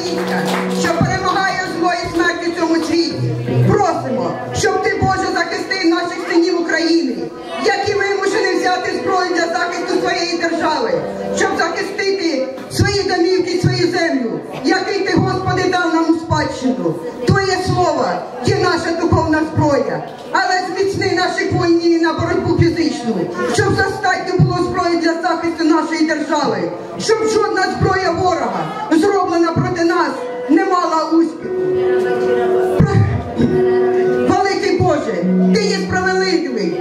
українця, що перемагає зло і смерть у цьому світі. Просимо, щоб ти, Боже, захистив наших синів України, які вимушені взяти зброю для захисту своєї держави, щоб захистити свої домівки, свою землю, який ти, Господи, дав нам у спадщину. Твоє слово є наша духовна зброя, але зміцни наших воїнів на боротьбу фізичну, щоб застати захисту нашої держави, щоб жодна зброя ворога, зроблена проти нас, не мала успіху. Великий Боже, ти є справедливий.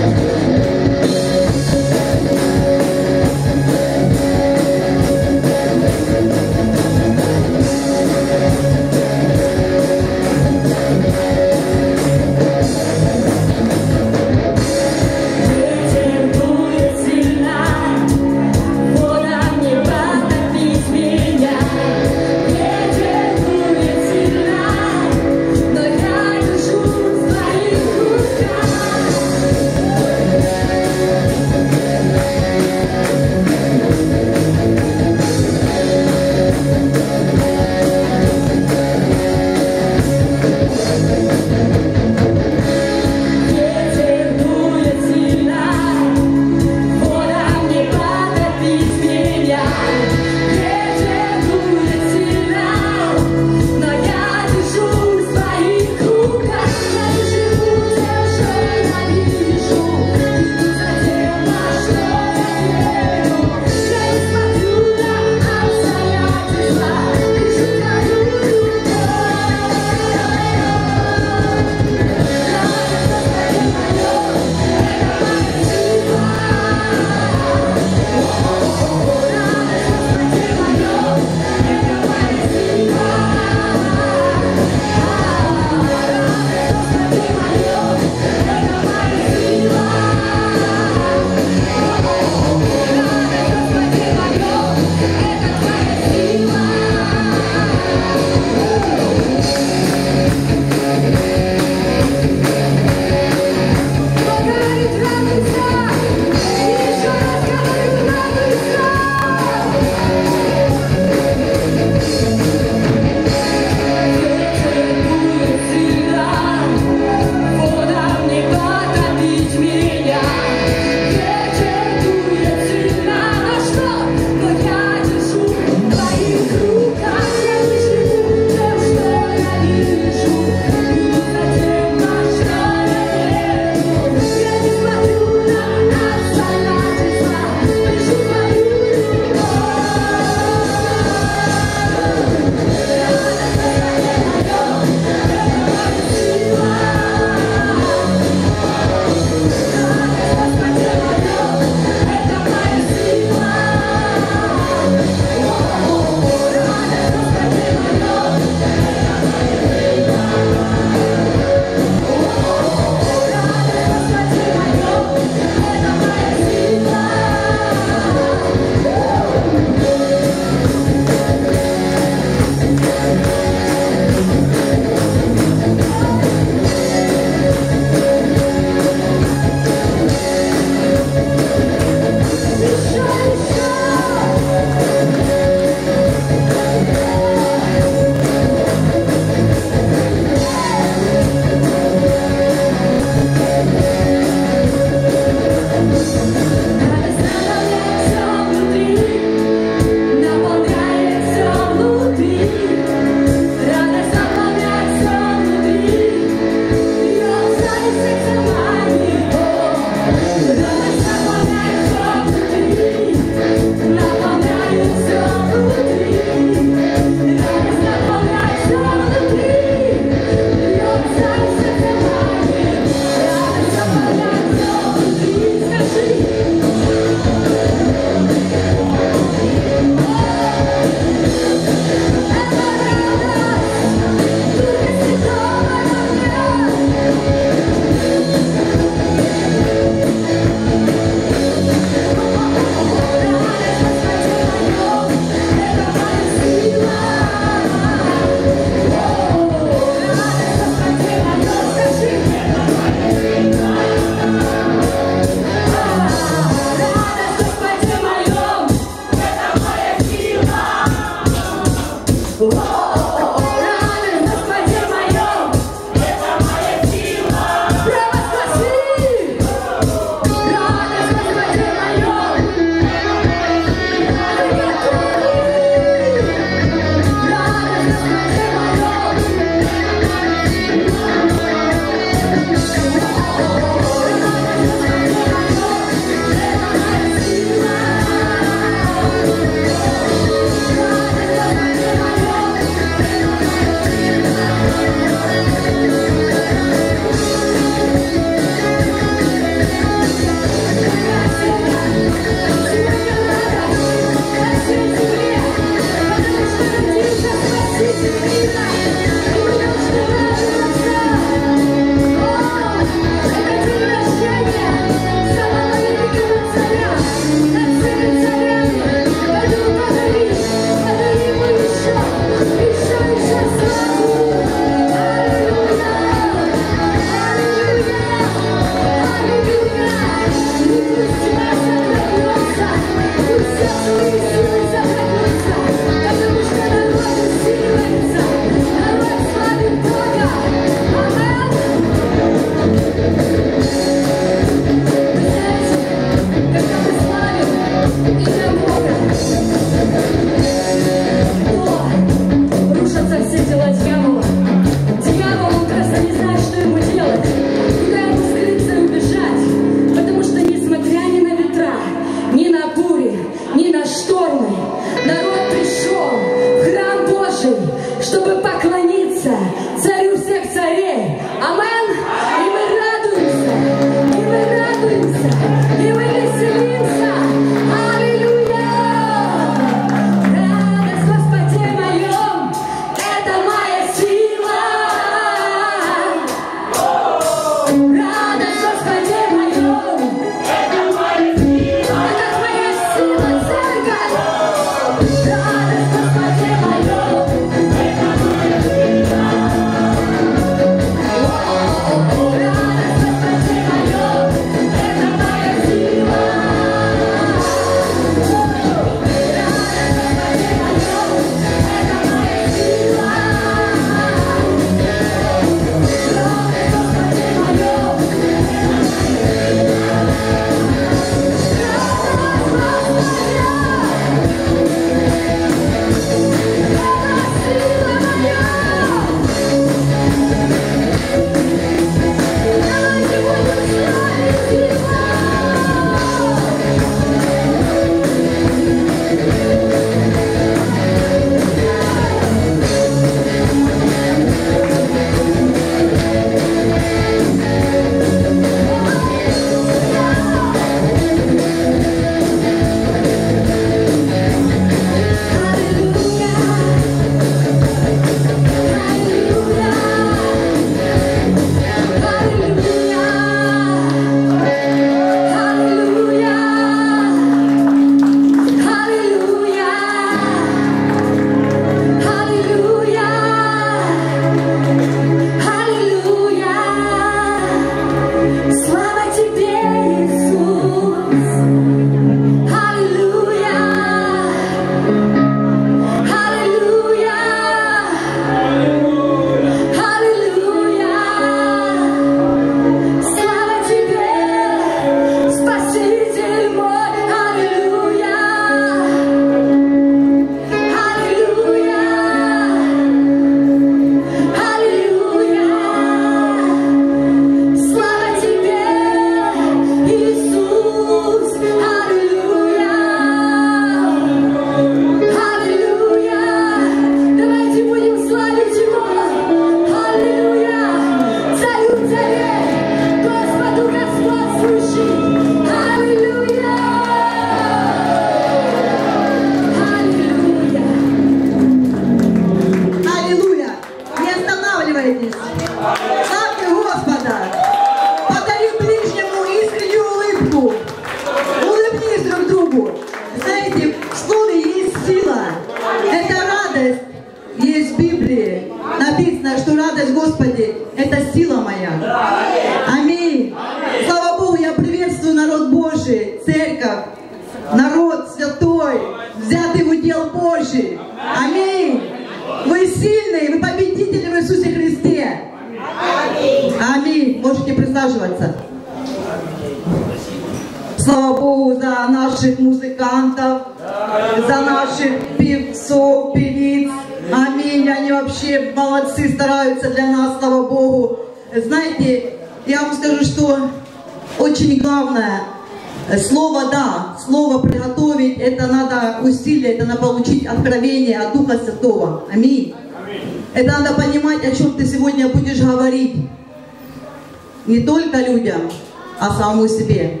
Самому себе.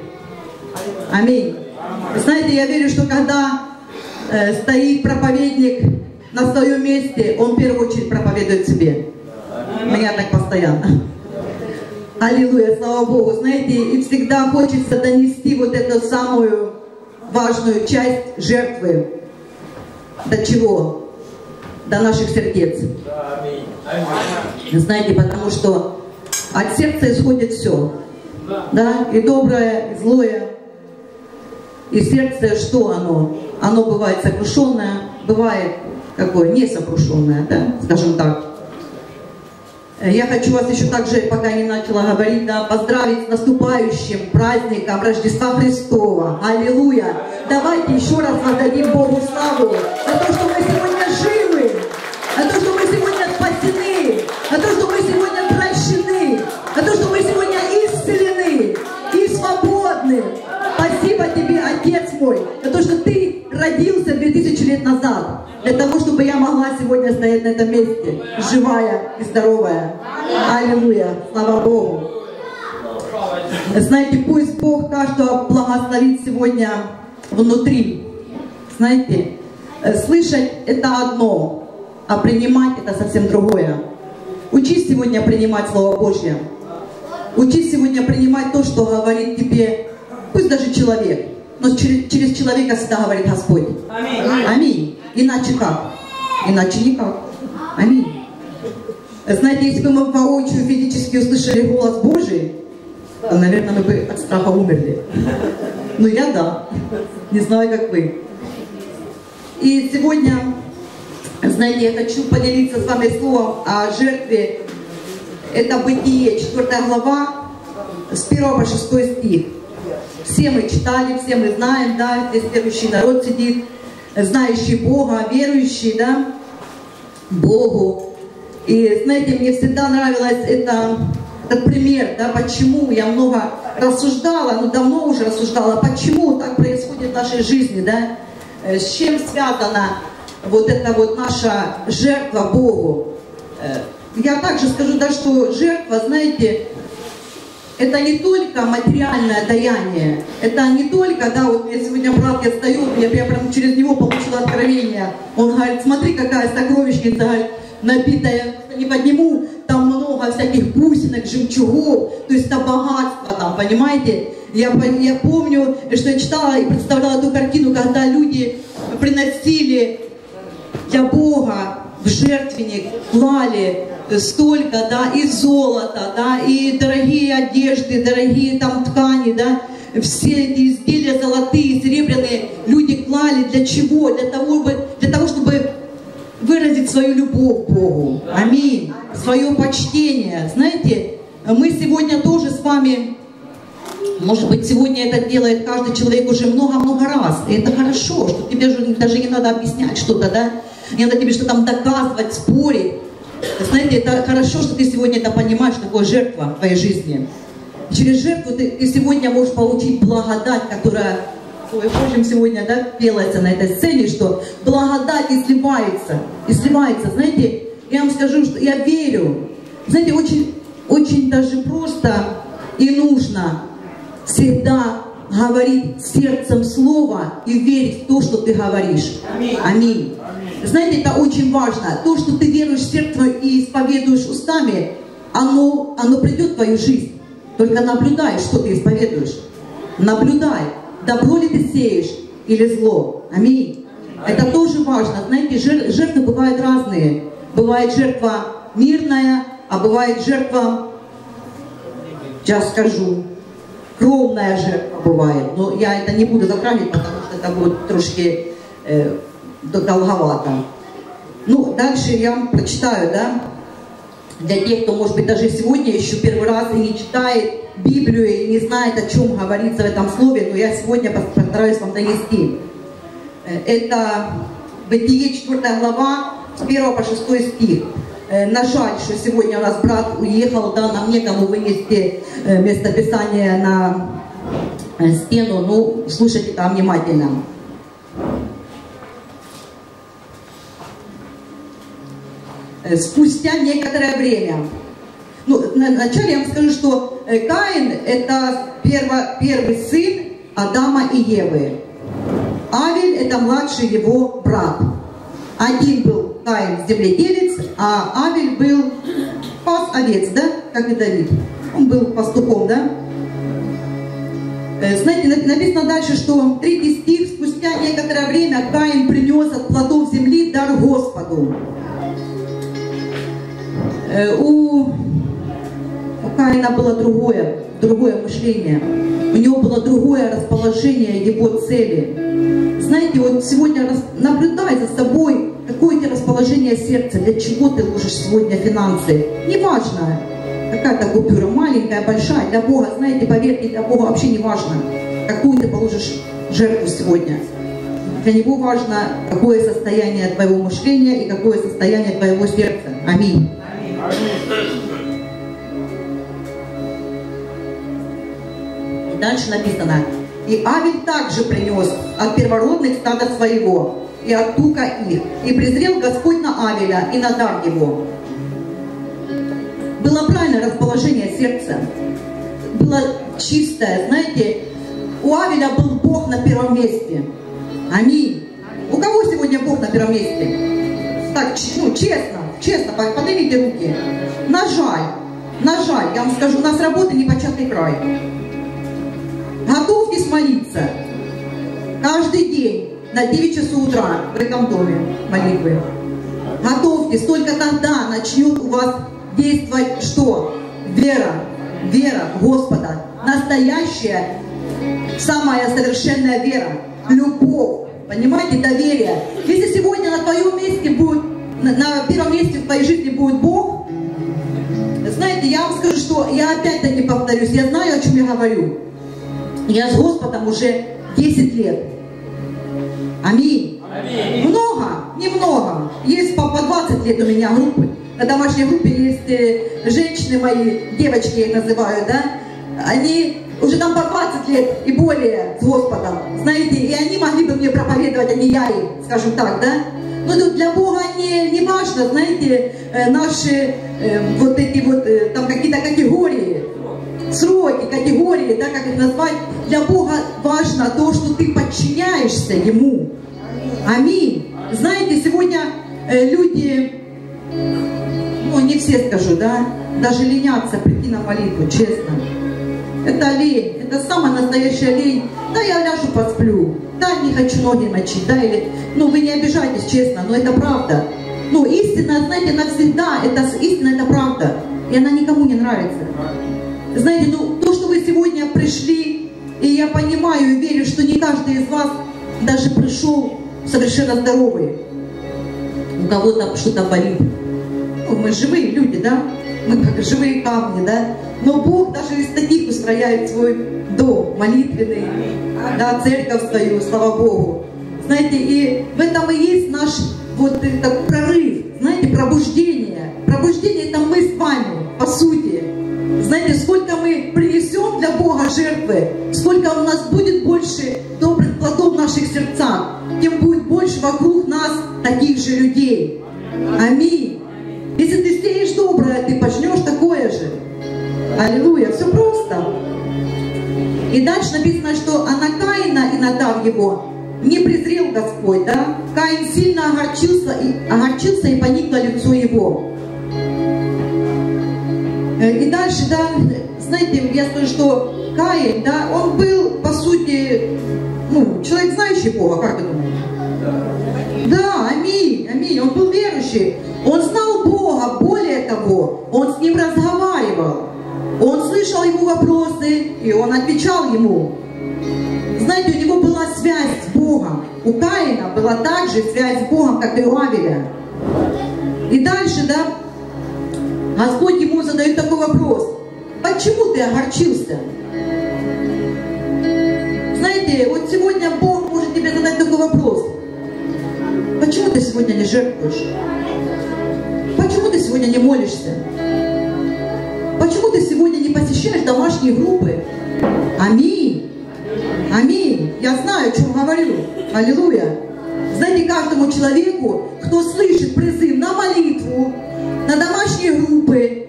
Аминь. Знаете, я верю, что когда э, стоит проповедник на своем месте, он в первую очередь проповедует себе. Меня так постоянно. Аллилуйя, слава Богу. Знаете, и всегда хочется донести вот эту самую важную часть жертвы. До чего? До наших сердец. Знаете, потому что от сердца исходит все. Да, и доброе, и злое. И сердце, что оно? Оно бывает сокрушенное, бывает какое несокрушенное, да, скажем так. Я хочу вас еще также, пока не начала говорить, да, поздравить с наступающим праздником Рождества Христова. Аллилуйя! Давайте еще раз воздадим Богу славу за то, что мы свободны. Спасибо тебе, Отец мой, за то, что ты родился 2000 лет назад для того, чтобы я могла сегодня стоять на этом месте, живая и здоровая. Аллилуйя, слава Богу. Знаете, пусть Бог каждого благословит сегодня внутри. Знаете, слышать это одно, а принимать это совсем другое. Учись сегодня принимать Слово Божье. Учись сегодня принимать то, что говорит тебе, пусть даже человек, но через, через человека всегда говорит Господь. Аминь. Аминь. Иначе как? Иначе никак. Аминь. Знаете, если бы мы воочию физически услышали голос Божий, то, наверное, мы бы от страха умерли. Но я да. Не знаю, как вы. И сегодня, знаете, я хочу поделиться с вами словом о жертве. Это Бытие, 4 глава, с 1 по 6 стих. Все мы читали, все мы знаем, да, здесь верующий народ сидит знающий Бога, верующий, да, Богу. И знаете, мне всегда нравилось это, этот пример, да, почему я много рассуждала, ну давно уже рассуждала, почему так происходит в нашей жизни, да, э, с чем связана вот эта вот наша жертва Богу. Э, я также скажу, да, что жертва, знаете, это не только материальное даяние, это не только, да, вот я сегодня брат, я стою, я, я прям через него получила откровение. Он говорит, смотри, какая сокровищница, говорит, набитая, не подниму, там много всяких бусинок, жемчугов, то есть это богатство там, понимаете? Я, я помню, что я читала и представляла ту картину, когда люди приносили для Бога в жертвенник, клали столько, да, и золота, да, и дорогие одежды, дорогие там ткани, да, все эти изделия золотые, серебряные люди клали для чего? Для того, для того чтобы выразить свою любовь к Богу. Аминь. Свое почтение. Знаете, мы сегодня тоже с вами, может быть, сегодня это делает каждый человек уже много-много раз. И это хорошо, что тебе даже не надо объяснять что-то, да? Не надо тебе что-то там доказывать, спорить. Знаете, это хорошо, что ты сегодня это понимаешь, что такое жертва в твоей жизни. Через жертву ты, ты сегодня можешь получить благодать, которая Ой, Божьим сегодня да, пелась на этой сцене, что благодать и сливается, и сливается. Знаете, я вам скажу, что я верю. Знаете, очень, очень даже просто и нужно всегда говорить сердцем слова и верить в то, что ты говоришь. Аминь. Аминь. Знаете, это очень важно. То, что ты веруешь сердцем и исповедуешь устами, оно, оно придет в твою жизнь. Только наблюдай, что ты исповедуешь. Наблюдай, добро ли ты сеешь или зло. Аминь. Это тоже важно. Знаете, жертвы бывают разные. Бывает жертва мирная, а бывает жертва, сейчас скажу, кровная жертва бывает. Но я это не буду затрагивать, потому что это будет трошки э, долговато. Ну, дальше я вам прочитаю, да, для тех, кто, может быть, даже сегодня еще первый раз и не читает Библию и не знает, о чем говорится в этом слове, но я сегодня постараюсь вам донести. Э, это Бытие 4 глава, с 1 по 6 стих. Э, на жаль, что сегодня у нас брат уехал, да, нам некому вынести э, местописание на стену, ну, слушайте там внимательно. Спустя некоторое время. Ну, вначале я вам скажу, что э, Каин – это перво, первый сын Адама и Евы. Авель – это младший его брат. Один был Каин земледелец, а Авель был пас овец, да, как и Давид. Он был пастухом, да. Э, знаете, написано дальше, что третий стих, спустя некоторое время Каин принес от плодов земли дар Господу. У, у Каина было другое, другое мышление. У него было другое расположение его цели. Знаете, вот сегодня наблюдай за собой, какое у тебя расположение сердца, для чего ты ложишь сегодня финансы. Неважно, какая-то купюра, маленькая, большая, для Бога, знаете, поверьте, для Бога вообще не важно, какую ты положишь жертву сегодня. Для Него важно, какое состояние твоего мышления и какое состояние твоего сердца. Аминь. И дальше написано, и Авель также принес от первородных стада своего, и от тука их, и презрел Господь на Авеля и на дар его. Было правильное расположение сердца, было чистое, знаете, у Авеля был Бог на первом месте. Аминь. У кого сегодня Бог на первом месте? Так, ну, честно. Честно, поднимите руки. На жаль, на жаль, я вам скажу, у нас работа непочатый край. Готовьтесь молиться. Каждый день на 9 часов утра в этом доме молитвы. Готовьтесь, только тогда начнет у вас действовать что? Вера, вера Господа. Настоящая, самая совершенная вера. Любовь, понимаете, доверие. Если сегодня на твоем месте будет на, на первом месте в твоей жизни будет Бог, знаете, я вам скажу, что я опять-таки повторюсь, я знаю, о чем я говорю. Я с Господом уже 10 лет. Аминь. Аминь. Много? Немного. Есть по, по 20 лет у меня группы. На домашней группе есть э, женщины мои, девочки я их называю, да? Они уже там по 20 лет и более с Господом, знаете, и они могли бы мне проповедовать, а не я им, скажем так, да? Но ну, для Бога не, не важно, знаете, э, наши э, вот эти вот э, там какие-то категории, сроки, категории, да, как их назвать. Для Бога важно то, что ты подчиняешься Ему. Аминь. Знаете, сегодня люди, ну не все скажу, да, даже ленятся прийти на молитву, честно. Это лень, это самая настоящая лень. Да я ляжу посплю, да не хочу ноги мочить, да, или, ну вы не обижайтесь, честно, но это правда. Ну истина, знаете, навсегда, это истина, это правда. И она никому не нравится. Знаете, ну то, что вы сегодня пришли, и я понимаю и верю, что не каждый из вас даже пришел совершенно здоровый. У кого-то что-то болит. Ну, мы живые люди, да? Мы как живые камни, да? Но Бог даже из таких устрояет свой дом молитвенный, да, церковь свою, слава Богу. Знаете, и в этом и есть наш вот этот прорыв, знаете, пробуждение. Пробуждение это мы с вами, по сути. Знаете, сколько мы принесем для Бога жертвы, сколько у нас будет больше добрых плодов в наших сердцах, тем будет больше вокруг нас таких же людей. Аминь. Если ты сеешь доброе, ты пожнешь такое же. Аллилуйя, все просто. И дальше написано, что а на Каина и надав его не презрел Господь, да? Каин сильно огорчился и, огорчился и поникло лицо его. Э, и дальше, да, знаете, я скажу, что Каин, да, он был, по сути, ну, человек, знающий Бога, как вы думаете? Да, аминь, аминь, он был верующий. Он знал Бога, более того, он с ним разговаривал. Он слышал его вопросы, и он отвечал ему. Знаете, у него была связь с Богом. У Каина была также связь с Богом, как и у Авеля. И дальше, да, Господь ему задает такой вопрос. Почему ты огорчился? Знаете, вот сегодня Бог может тебе задать такой вопрос. Почему ты сегодня не жертвуешь? Почему ты сегодня не молишься? Почему ты сегодня не посещаешь домашние группы? Аминь. Аминь. Я знаю, о чем говорю. Аллилуйя. Знаете, каждому человеку, кто слышит призыв на молитву, на домашние группы,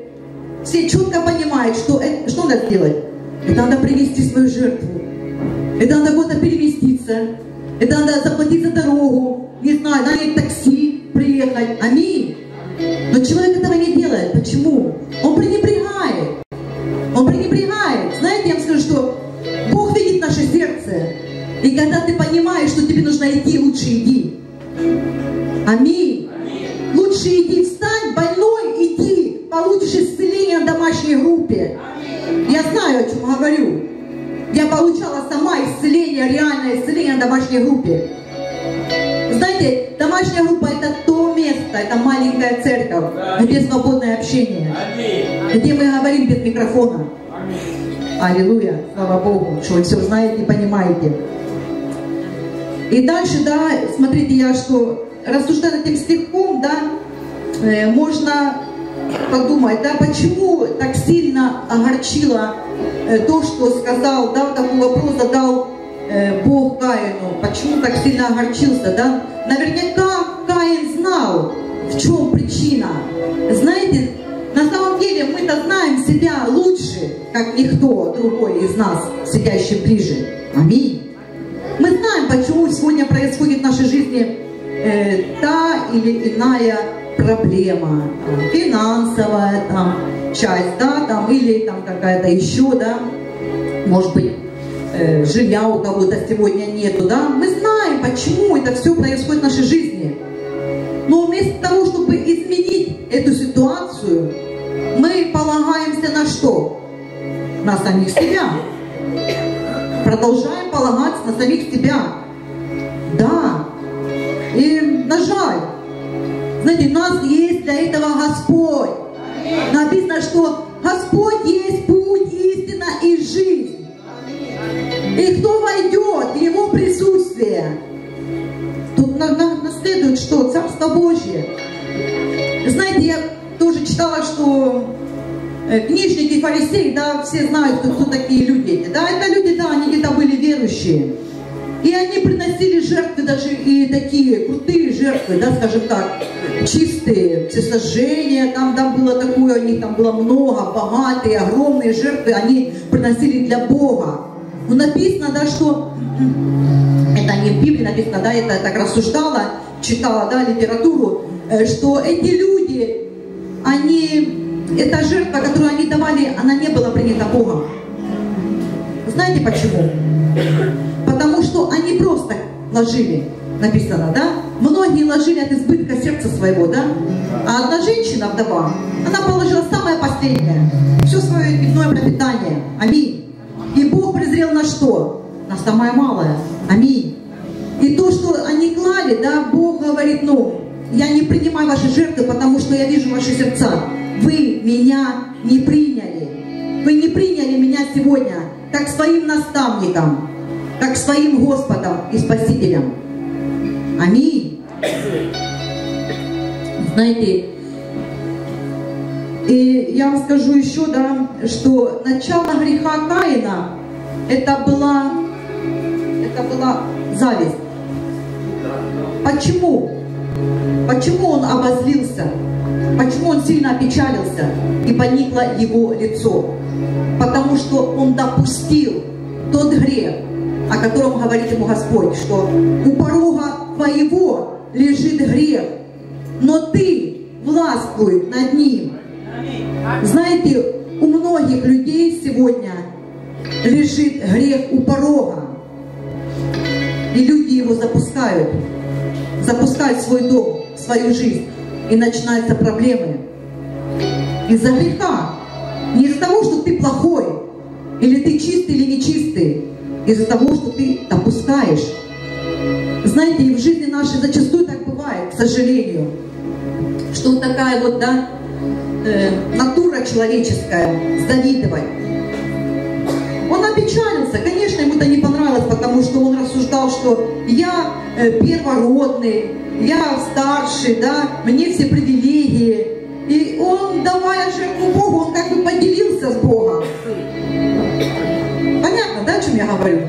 все четко понимают, что, это, что надо сделать. Это надо привести свою жертву. Это надо куда-то переместиться. Это надо заплатить за дорогу. Не знаю, нанять такси, приехать. Аминь. Но человек этого не делает. Почему? Он пренебрегает. Он пренебрегает. Знаете, я вам скажу, что Бог видит наше сердце. И когда ты понимаешь, что тебе нужно идти, лучше иди. Аминь. Лучше иди, встань, больной, иди. Получишь исцеление в домашней группе. Я знаю, о чем говорю. Я получала сама исцеление, реальное исцеление в домашней группе. Знаете, домашняя группа это то место, это маленькая церковь, где свободное общение, где мы говорим без микрофона. Аллилуйя, слава Богу, что вы все знаете и понимаете. И дальше, да, смотрите, я что, рассуждая над этим стихом, да, э, можно подумать, да, почему так сильно огорчило э, то, что сказал, да, такой вопрос задал э, Бог Каину, почему так сильно огорчился, да? Наверняка Каин знал, в чем причина. Знаете, на самом деле мы-то знаем себя лучше, как никто другой из нас, сидящий ближе. Аминь. Мы знаем, почему сегодня происходит в нашей жизни э, та или иная проблема, финансовая там, часть, да, там, или там какая-то еще, да, может быть, э, жилья у кого-то сегодня нету, да, мы знаем, почему это все происходит в нашей жизни. Но вместо того, чтобы изменить эту ситуацию, мы полагаемся на что? На самих себя. Продолжаем полагаться на самих себя. Знаете, у нас есть для этого Господь. Написано, что Господь есть путь, истина и жизнь. И кто войдет в Его присутствие, тут на- на- наследует что? Царство Божье. Знаете, я тоже читала, что э, книжники, фарисеи, да, все знают, кто, кто такие люди. Да, это люди, да, они где-то были верующие. И они приносили жертвы, даже и такие крутые жертвы, да, скажем так, чистые, всесожжения, там, там было такое, у них там было много, богатые, огромные жертвы, они приносили для Бога. Но написано, да, что это не в Библии написано, да, это так рассуждала, читала, да, литературу, э, что эти люди, они, эта жертва, которую они давали, она не была принята Богом. Знаете почему? Потому что они просто ложили, написано, да? Многие ложили от избытка сердца своего, да? А одна женщина, вдова, она положила самое последнее, все свое дневное пропитание. Аминь. И Бог презрел на что? На самое малое. Аминь. И то, что они клали, да, Бог говорит, ну, я не принимаю ваши жертвы, потому что я вижу ваши сердца. Вы меня не приняли. Вы не приняли меня сегодня как своим наставником, как своим Господом и Спасителем. Аминь. Знаете, и я вам скажу еще, да, что начало греха Каина это была, это была зависть. Почему? Почему он обозлился? Почему он сильно опечалился и поникло его лицо? Потому что он допустил тот грех, о котором говорит ему Господь, что у порога твоего лежит грех, но ты властвуй над ним. Знаете, у многих людей сегодня лежит грех у порога. И люди его запускают, запускают свой дом, свою жизнь. И начинаются проблемы. Из-за греха. Не из-за того, что ты плохой, или ты чистый, или нечистый. Из-за того, что ты допускаешь. Знаете, и в жизни нашей зачастую так бывает, к сожалению. что вот такая вот, да, э, натура человеческая, завидовать. Он опечалился, конечно, ему это не понравилось, потому что он рассуждал, что я э, первородный, я старший, да, мне все привилегии. И он, давая жертву Богу, он как бы поделился с Богом. Чем я говорю?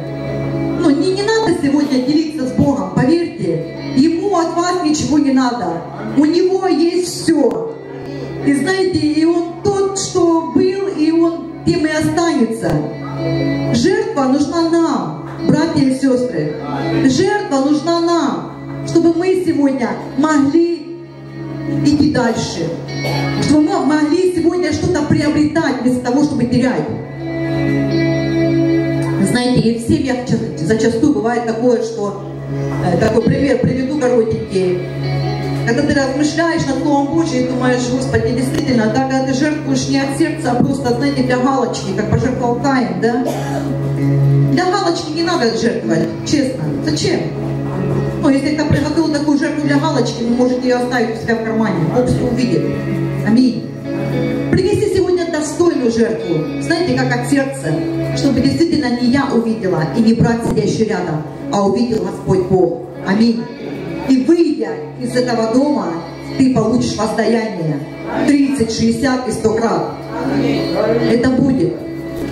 Ну, не, не надо сегодня делиться с Богом, поверьте. Ему от вас ничего не надо. У него есть все. И знаете, и он тот, что был, и он тем и останется. Жертва нужна нам, братья и сестры. Жертва нужна нам, чтобы мы сегодня могли идти дальше. Чтобы мы могли сегодня что-то приобретать вместо того, чтобы терять. Знаете, и в семьях зачастую бывает такое, что, э, такой пример приведу коротенький. Когда ты размышляешь над Словом Божьим думаешь, Господи, действительно, да, когда ты жертвуешь не от сердца, а просто, знаете, для галочки, как пожертвовал Каин, да? Для галочки не надо жертвовать, честно. Зачем? Ну, если кто приготовил такую жертву для галочки, вы можете ее оставить у себя в кармане. Бог все увидит. Аминь. Принеси достойную жертву. Знаете, как от сердца. Чтобы действительно не я увидела и не брат, сидящий рядом, а увидел Господь Бог. Аминь. И выйдя из этого дома, ты получишь воздаяние 30, 60 и 100 крат. Это будет.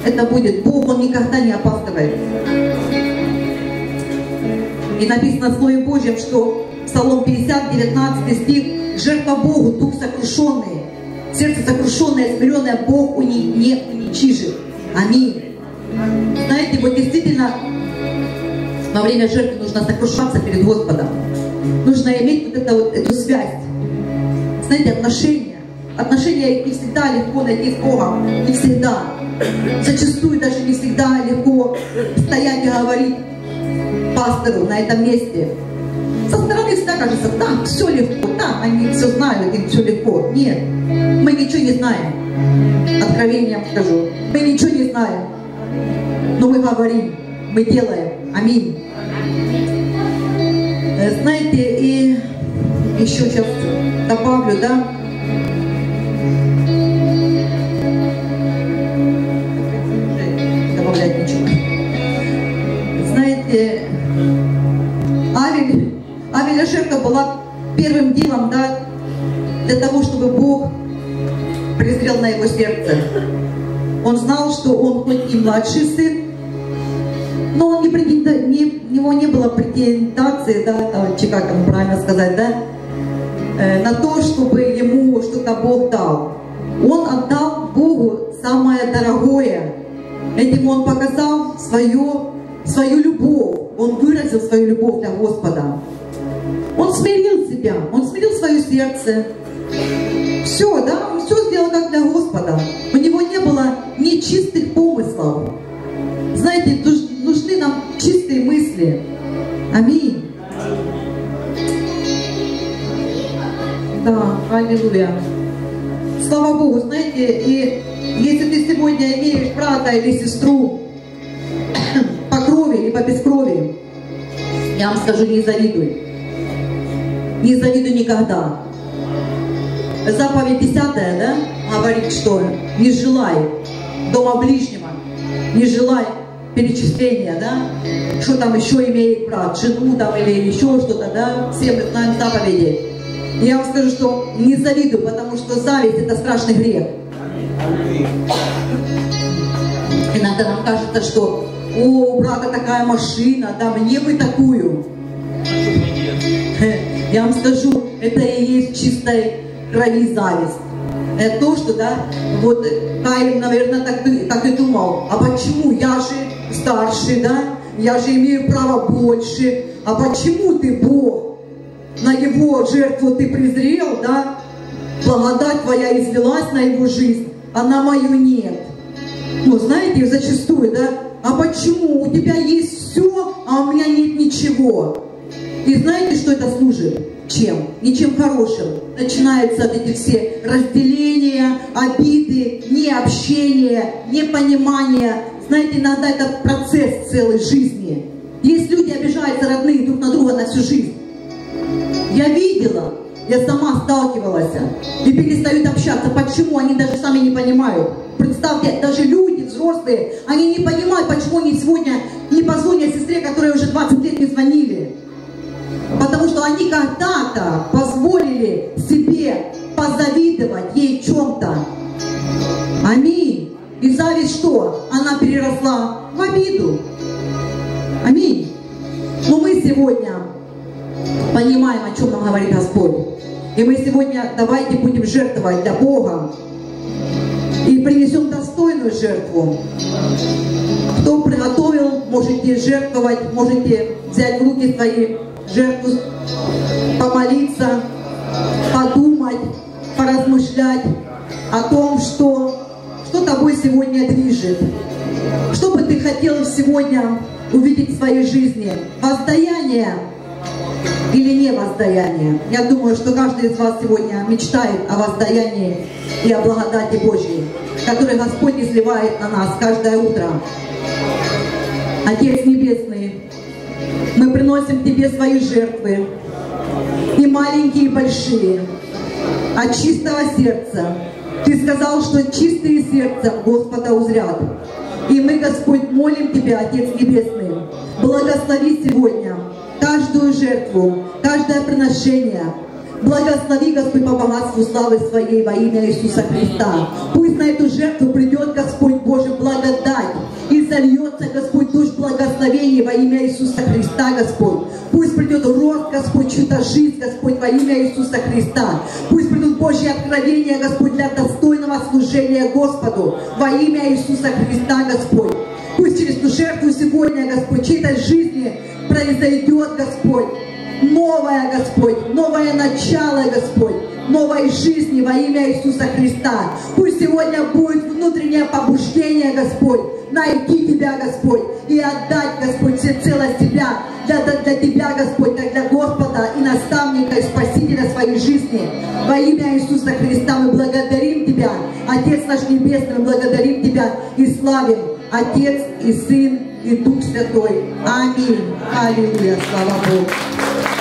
Это будет. Бог, Он никогда не опаздывает. И написано в Слове Божьем, что Псалом 50, 19 стих, жертва Богу, дух сокрушенный, сердце сокрушенное, смиренное Бог уни, не уничижит. Аминь. Знаете, вот действительно, во время жертвы нужно сокрушаться перед Господом. Нужно иметь вот, это, вот эту связь. Знаете, отношения. Отношения не всегда легко найти с Богом. Не всегда. Зачастую даже не всегда легко стоять и говорить пастору на этом месте. Со стороны всегда кажется, да, все легко, да, они все знают, им все легко. Нет, мы ничего не знаем. Откровением скажу. Мы ничего не знаем. Но мы говорим, мы делаем. Аминь. Э, Знаете, и еще сейчас добавлю, да, добавлять ничего. Знаете, Авель, Авеля жертва была первым делом, да, для того, чтобы Бог презрел на его сердце. Он знал, что он хоть и младший сын, но он не претенда, не, у него не было претендации, да, там, как там правильно сказать, да, э, на то, чтобы ему что-то Бог дал. Он отдал Богу самое дорогое. Этим он показал свое, свою любовь. Он выразил свою любовь для Господа. Он смирил себя, он смирил свое сердце. Все, да, он все сделал как для Господа. У него не было нечистых помыслов. Знаете, нуж- нужны нам чистые мысли. Аминь. Да, аллилуйя. Слава Богу, знаете, и если ты сегодня имеешь брата или сестру по крови, либо без крови, я вам скажу, не завидуй. Не завидуй никогда. Заповедь 10, да, говорит, что не желай дома ближнего, не желай перечисления, да, что там еще имеет брат, жену там или еще что-то, да, все мы знаем заповеди. Я вам скажу, что не завидую, потому что зависть это страшный грех. Иногда нам кажется, что о, у брата такая машина, да, мне бы такую. Я вам скажу, это и есть чистой крови зависть. Это то, что, да, вот Каин, наверное, так, так и думал, а почему я же старший, да, я же имею право больше, а почему ты Бог? На его жертву ты презрел, да, благодать твоя излилась на его жизнь, а на мою нет. Ну, знаете, зачастую, да, а почему у тебя есть все, а у меня нет ничего? И знаете, что это служит? Чем? Ничем хорошим. Начинаются вот эти все разделения, обиды, необщение, непонимание. Знаете, иногда это процесс целой жизни. Есть люди, обижаются родные друг на друга на всю жизнь. Я видела, я сама сталкивалась, и перестают общаться. Почему? Они даже сами не понимают. Представьте, даже люди взрослые, они не понимают, почему они сегодня не позвонят сестре, которой уже 20 лет не звонили. Потому что они когда-то позволили себе позавидовать ей чем-то. Аминь. И зависть что? Она переросла в обиду. Аминь. Но мы сегодня понимаем, о чем нам говорит Господь. И мы сегодня давайте будем жертвовать для Бога. И принесем достойную жертву. Кто приготовил, можете жертвовать, можете взять в руки свои жертву, помолиться, подумать, поразмышлять о том, что, что тобой сегодня движет. Что бы ты хотел сегодня увидеть в своей жизни? Воздаяние или не воздаяние? Я думаю, что каждый из вас сегодня мечтает о воздаянии и о благодати Божьей, которую Господь изливает на нас каждое утро. Отец Небесный, мы приносим Тебе свои жертвы, и маленькие, и большие, от чистого сердца. Ты сказал, что чистые сердца Господа узрят. И мы, Господь, молим Тебя, Отец Небесный, благослови сегодня каждую жертву, каждое приношение, Благослови, Господь, по богатству славы Своей во имя Иисуса Христа. Пусть на эту жертву придет, Господь Божий, благодать. И зальется, Господь, дождь благословения во имя Иисуса Христа, Господь. Пусть придет рост, Господь, чью-то жизнь, Господь, во имя Иисуса Христа. Пусть придут Божьи откровения, Господь, для достойного служения Господу во имя Иисуса Христа, Господь. Пусть через ту жертву сегодня, Господь, чьей-то жизни произойдет, Господь, новое, Господь, новое начало, Господь, новой жизни во имя Иисуса Христа. Пусть сегодня будет внутреннее побуждение, Господь, найти Тебя, Господь, и отдать, Господь, всецело себя для, для Тебя, Господь, как для Господа и наставника, и Спасителя своей жизни. Во имя Иисуса Христа мы благодарим Тебя, Отец наш Небесный, мы благодарим Тебя и славим Отец и Сын и Дух Святой. Аминь. Аллилуйя. Слава Богу.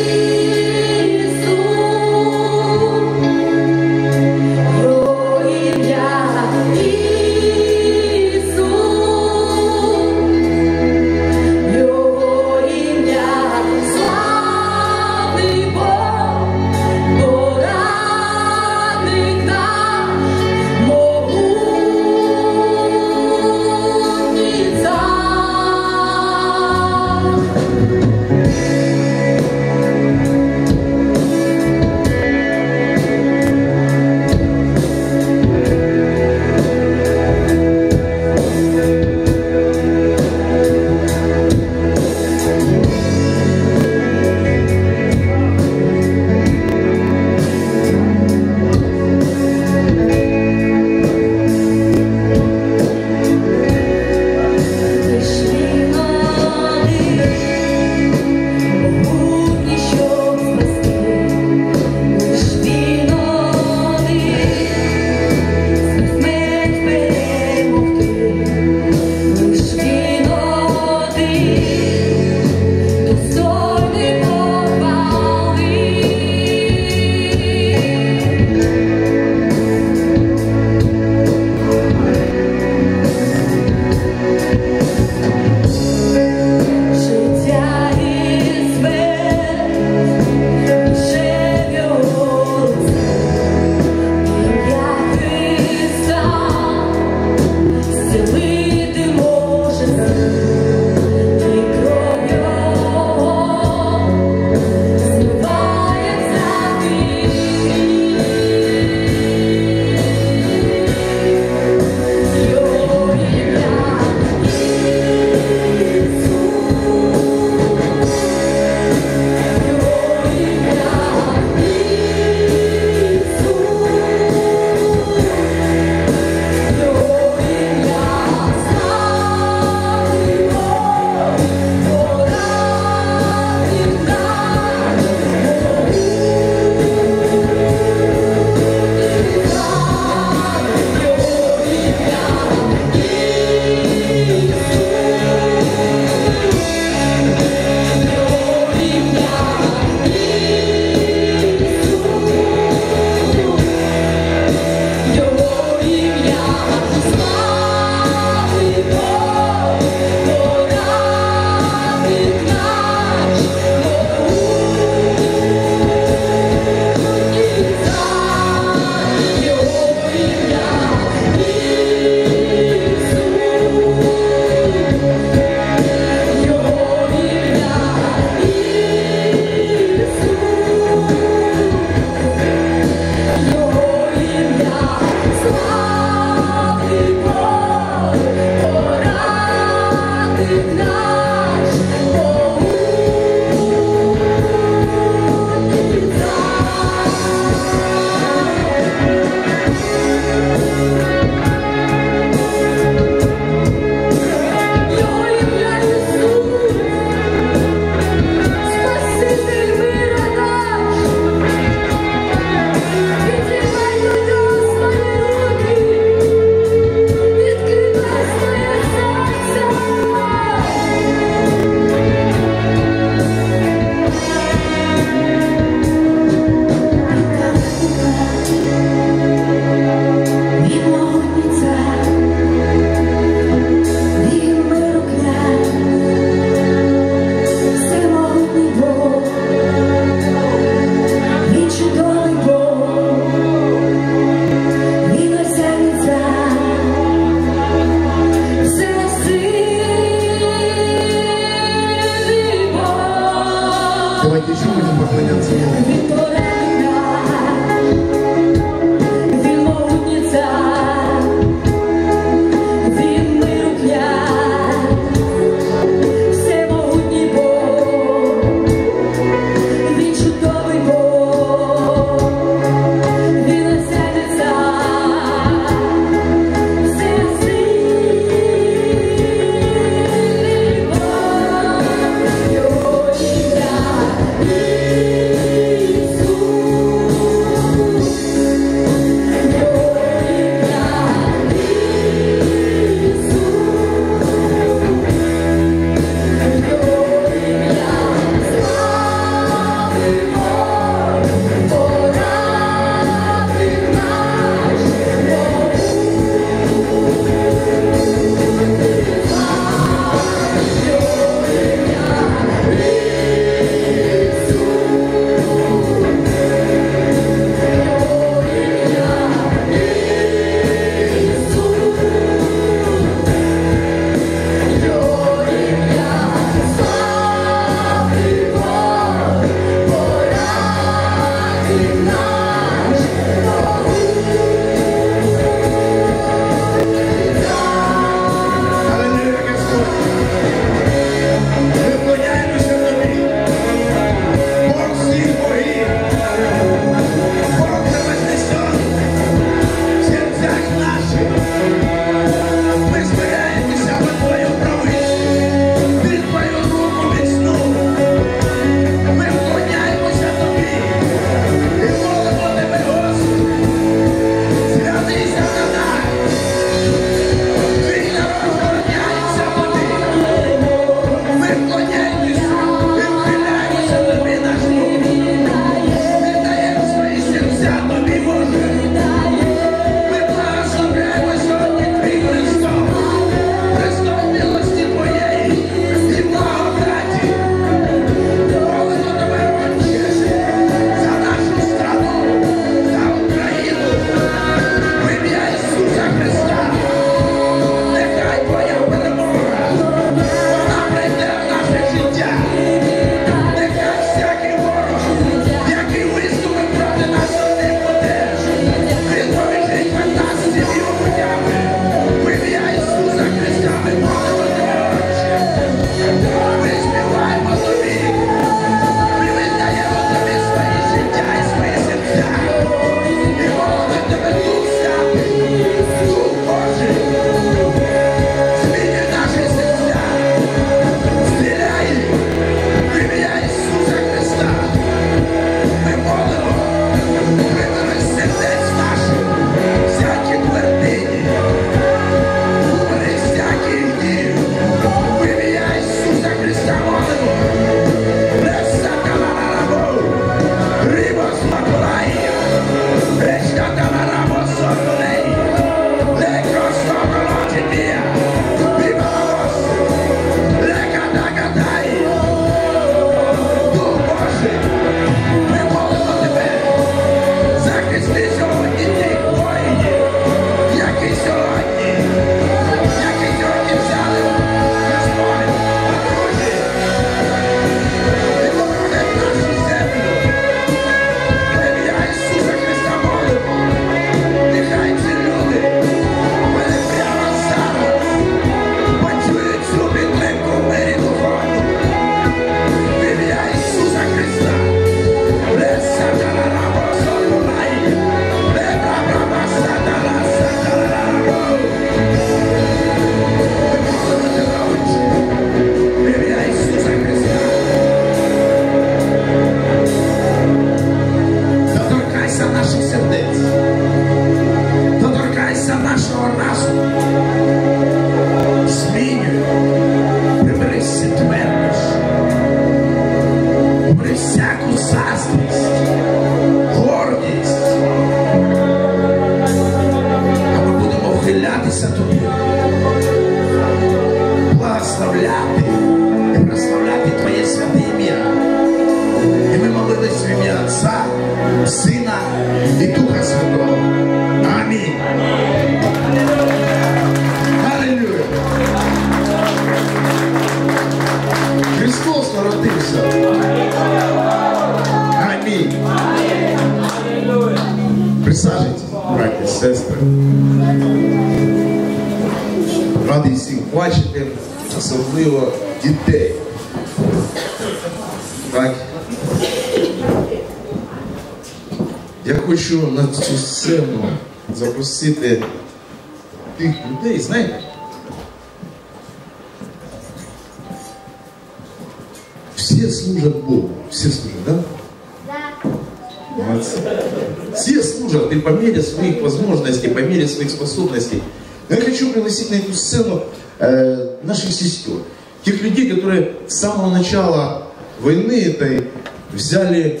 На эту сцену э, наших сестер. Тех людей, которые с самого начала войны этой взяли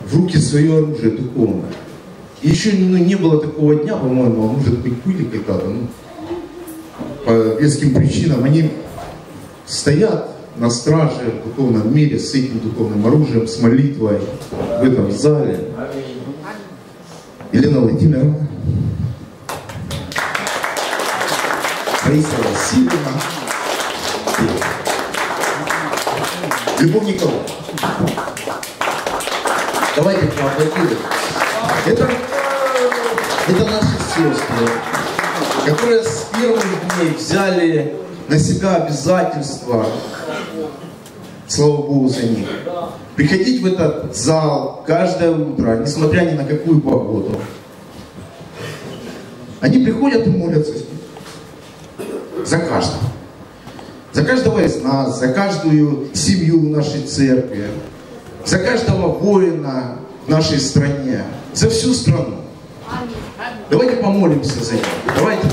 в руки свое оружие духовное. И еще ну, не было такого дня, по-моему, а может быть были когда-то, ну, по веским причинам, они стоят на страже в духовном мире с этим духовным оружием, с молитвой в этом зале. Елена Владимировна, Раиса Васильевна, Николаевна. Давайте поаплодируем. Это, это наши сестры, которые с первых дней взяли на себя обязательства, слава Богу за них, приходить в этот зал каждое утро, несмотря ни на какую погоду. Они приходят и молятся за каждого. За каждого из нас, за каждую семью в нашей церкви, за каждого воина в нашей стране, за всю страну. Давайте помолимся за них. Давайте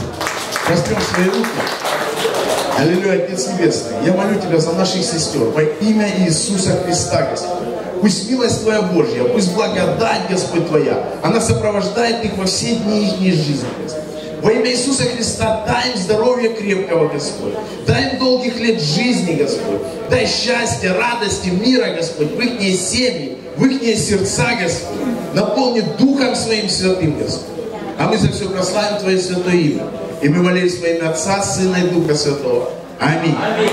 прострем свои руки. Аллилуйя, Отец Небесный, я молю Тебя за наших сестер во имя Иисуса Христа, Господь. Пусть милость Твоя Божья, пусть благодать, Господь Твоя, она сопровождает их во все дни их жизни, Господь. Во имя Иисуса Христа дай им здоровья крепкого, Господь. Дай им долгих лет жизни, Господь. Дай счастья, радости, мира, Господь, в их семьи, в их сердца, Господь. Наполни Духом Своим Святым, Господь. А мы за все прославим Твое Святое имя. И мы молились во имя Отца, Сына и Духа Святого. Аминь. Аминь.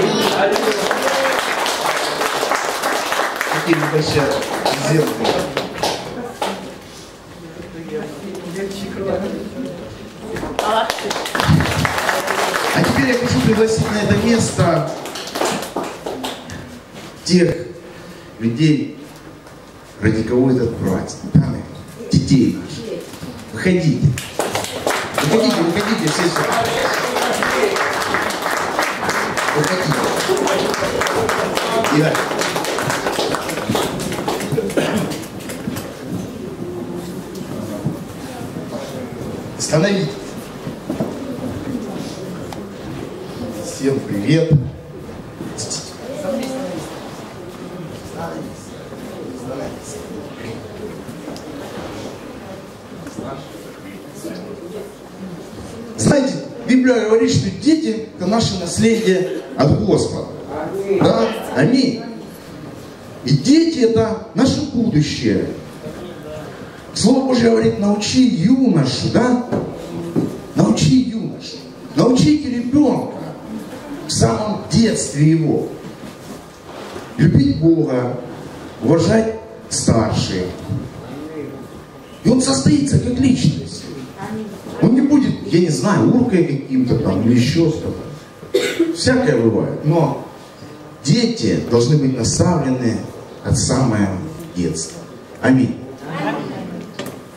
Такие небольшие земли. А теперь я хочу пригласить на это место тех людей, ради кого этот праздник, детей наших. Выходите. Выходите, выходите все сюда. Выходите. Игорь. Остановитесь. Всем привет. Знаете, Библия говорит, что дети – это наше наследие от Господа. Да? Аминь. И дети – это наше будущее. Слово Божье говорит, научи юношу, да? Научи юношу. Научите ребенка самом детстве его. Любить Бога, уважать старших. И он состоится как личность. Он не будет, я не знаю, уркой каким-то там или еще что-то. Всякое бывает. Но дети должны быть наставлены от самого детства. Аминь.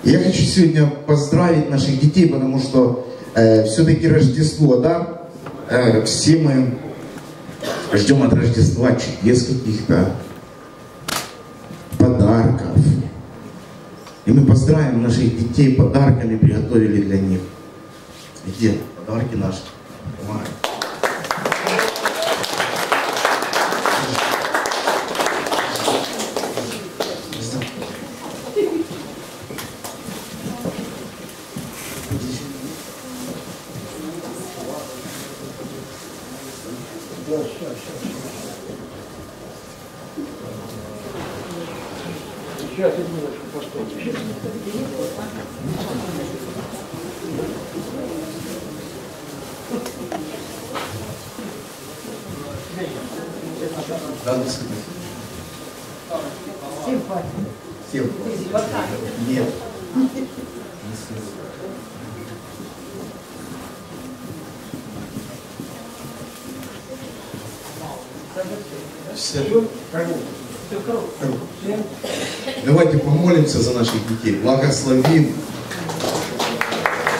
Я хочу сегодня поздравить наших детей, потому что э, все-таки Рождество, да, э, все мы ждем от Рождества чудес каких-то, подарков. И мы поздравим наших детей подарками, приготовили для них. Где подарки наши? Помогай. Да, до свидания. Всем хватит. Всем хватит. Нет. Не слезай. Все. Давайте помолимся за наших детей, благословим.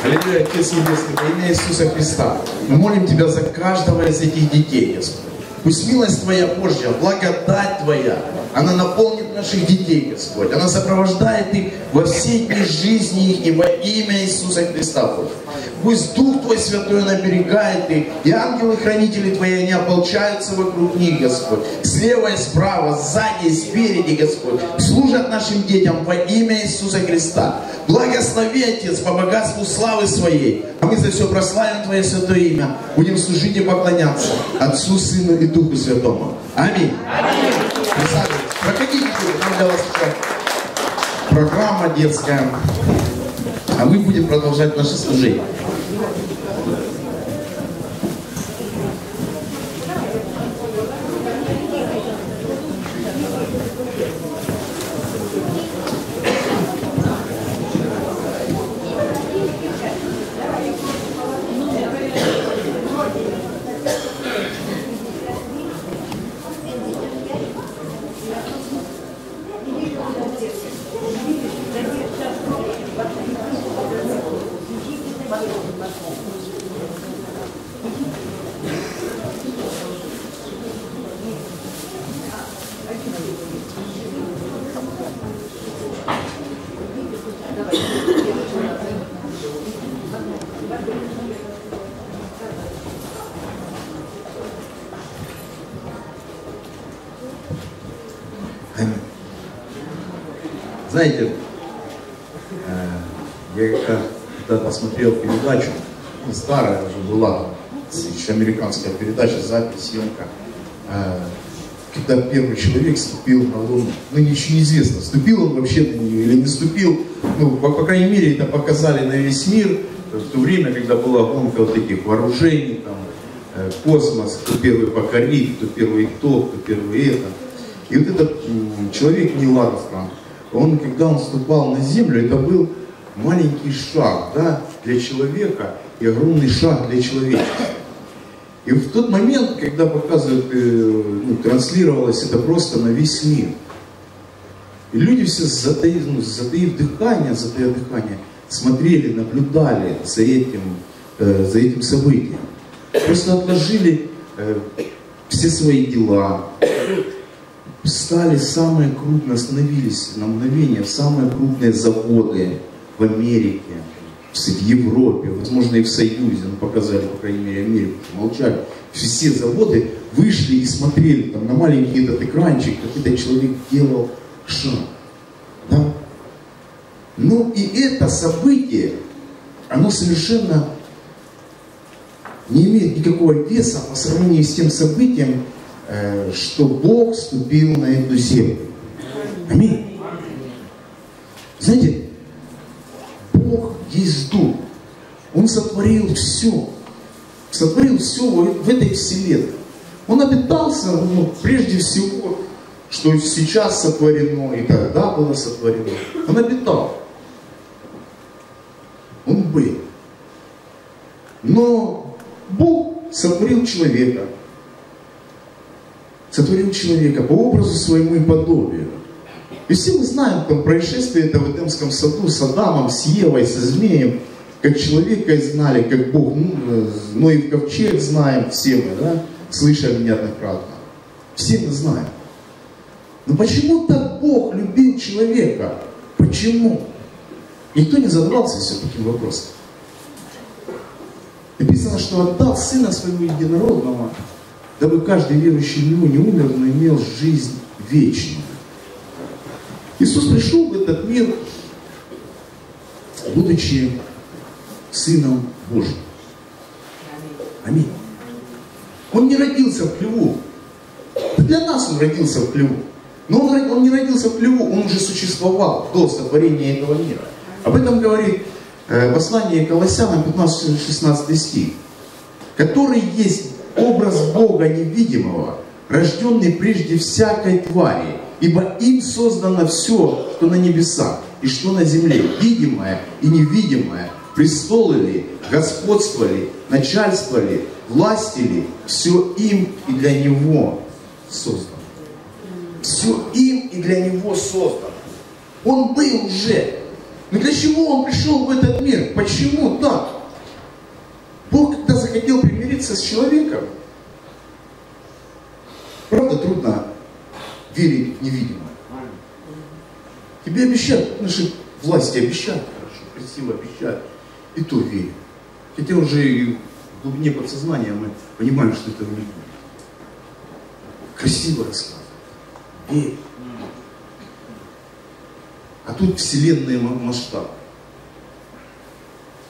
Аллилуйя, Отец Небесный, во имя Иисуса Христа. Мы молим Тебя за каждого из этих детей, Господь. Пусть милость Твоя Божья, благодать Твоя, она наполнит наших детей, Господь. Она сопровождает их во все дни жизни их и во имя Иисуса Христа, Боже. Пусть Дух Твой Святой наберегает их, и ангелы-хранители Твои, они ополчаются вокруг них, Господь. Слева и справа, сзади и спереди, Господь. Служат нашим детям во имя Иисуса Христа. Благослови, Отец, по богатству славы Своей. А мы за все прославим Твое Святое имя. Будем служить и поклоняться Отцу, Сыну и Духу Святому. Аминь. Аминь. Присаживайтесь. Проходите, там для вас еще программа детская. А мы будем продолжать наше служение. Знаете, э, я когда посмотрел передачу, ну, старая уже была, американская передача, запись, съемка, э, когда первый человек ступил на Луну. Ну, ничего неизвестно, ступил он вообще на нее или не ступил. Ну, по, по крайней мере, это показали на весь мир в то время, когда была гонка вот таких вооружений, там, э, космос, кто первый покорит, кто первый кто, кто первый это. И вот этот человек Нил Армстронг, он, когда он ступал на землю, это был маленький шаг да, для человека и огромный шаг для человечества. И в тот момент, когда показывают, э, ну, транслировалось это просто на весь мир, и люди все затаив, ну, затаив дыхание, затаив дыхание, смотрели, наблюдали за этим, э, за этим событием. Просто отложили э, все свои дела, стали самые крупные, остановились на мгновение, самые крупные заводы в Америке, в Европе, возможно и в Союзе, ну показали, по крайней мере, Америку, молчали. Все заводы вышли и смотрели там на маленький этот экранчик, как этот человек делал шаг. Да? Ну и это событие, оно совершенно не имеет никакого веса по сравнению с тем событием, что Бог ступил на эту землю. Аминь. Знаете, Бог есть Дух. Он сотворил все. Сотворил все в этой вселенной. Он обитался, ну, прежде всего, что сейчас сотворено и тогда было сотворено. Он обитал. Он был. Но Бог сотворил человека. Сотворил человека по образу своему и подобию. И все мы знаем там происшествие это в Эдемском саду с Адамом, с Евой, со змеем, как человека знали, как Бог, ну, э, но и в ковчег знаем все мы, да, слышали неоднократно. Все мы знаем. Но почему так Бог любил человека? Почему? Никто не задавался все таким вопросом. Написано, что отдал Сына Своего Единородного, дабы каждый верующий в Него не умер, но имел жизнь вечную. Иисус пришел в этот мир, будучи Сыном Божьим. Аминь. Он не родился в хлеву. Да для нас он родился в хлеву. Но он, он не родился в хлеву, он уже существовал до сотворения этого мира. Об этом говорит э, послание Колоссянам 15-16 стих. Который есть образ Бога невидимого, рожденный прежде всякой твари, ибо им создано все, что на небесах и что на земле, видимое и невидимое, престолы ли, господство ли, начальство ли, власти ли, все им и для него. создан. Все им и для него создано. Он был уже. Но для чего он пришел в этот мир? Почему так? Бог, захотел примириться с человеком, правда трудно верить в невидимое. Тебе обещают, наши власти обещают, хорошо, красиво обещают, и то верим. Хотя уже и в глубине подсознания мы понимаем, что это будет. Красиво рассказывают. Верь. А тут вселенные ма- масштабы.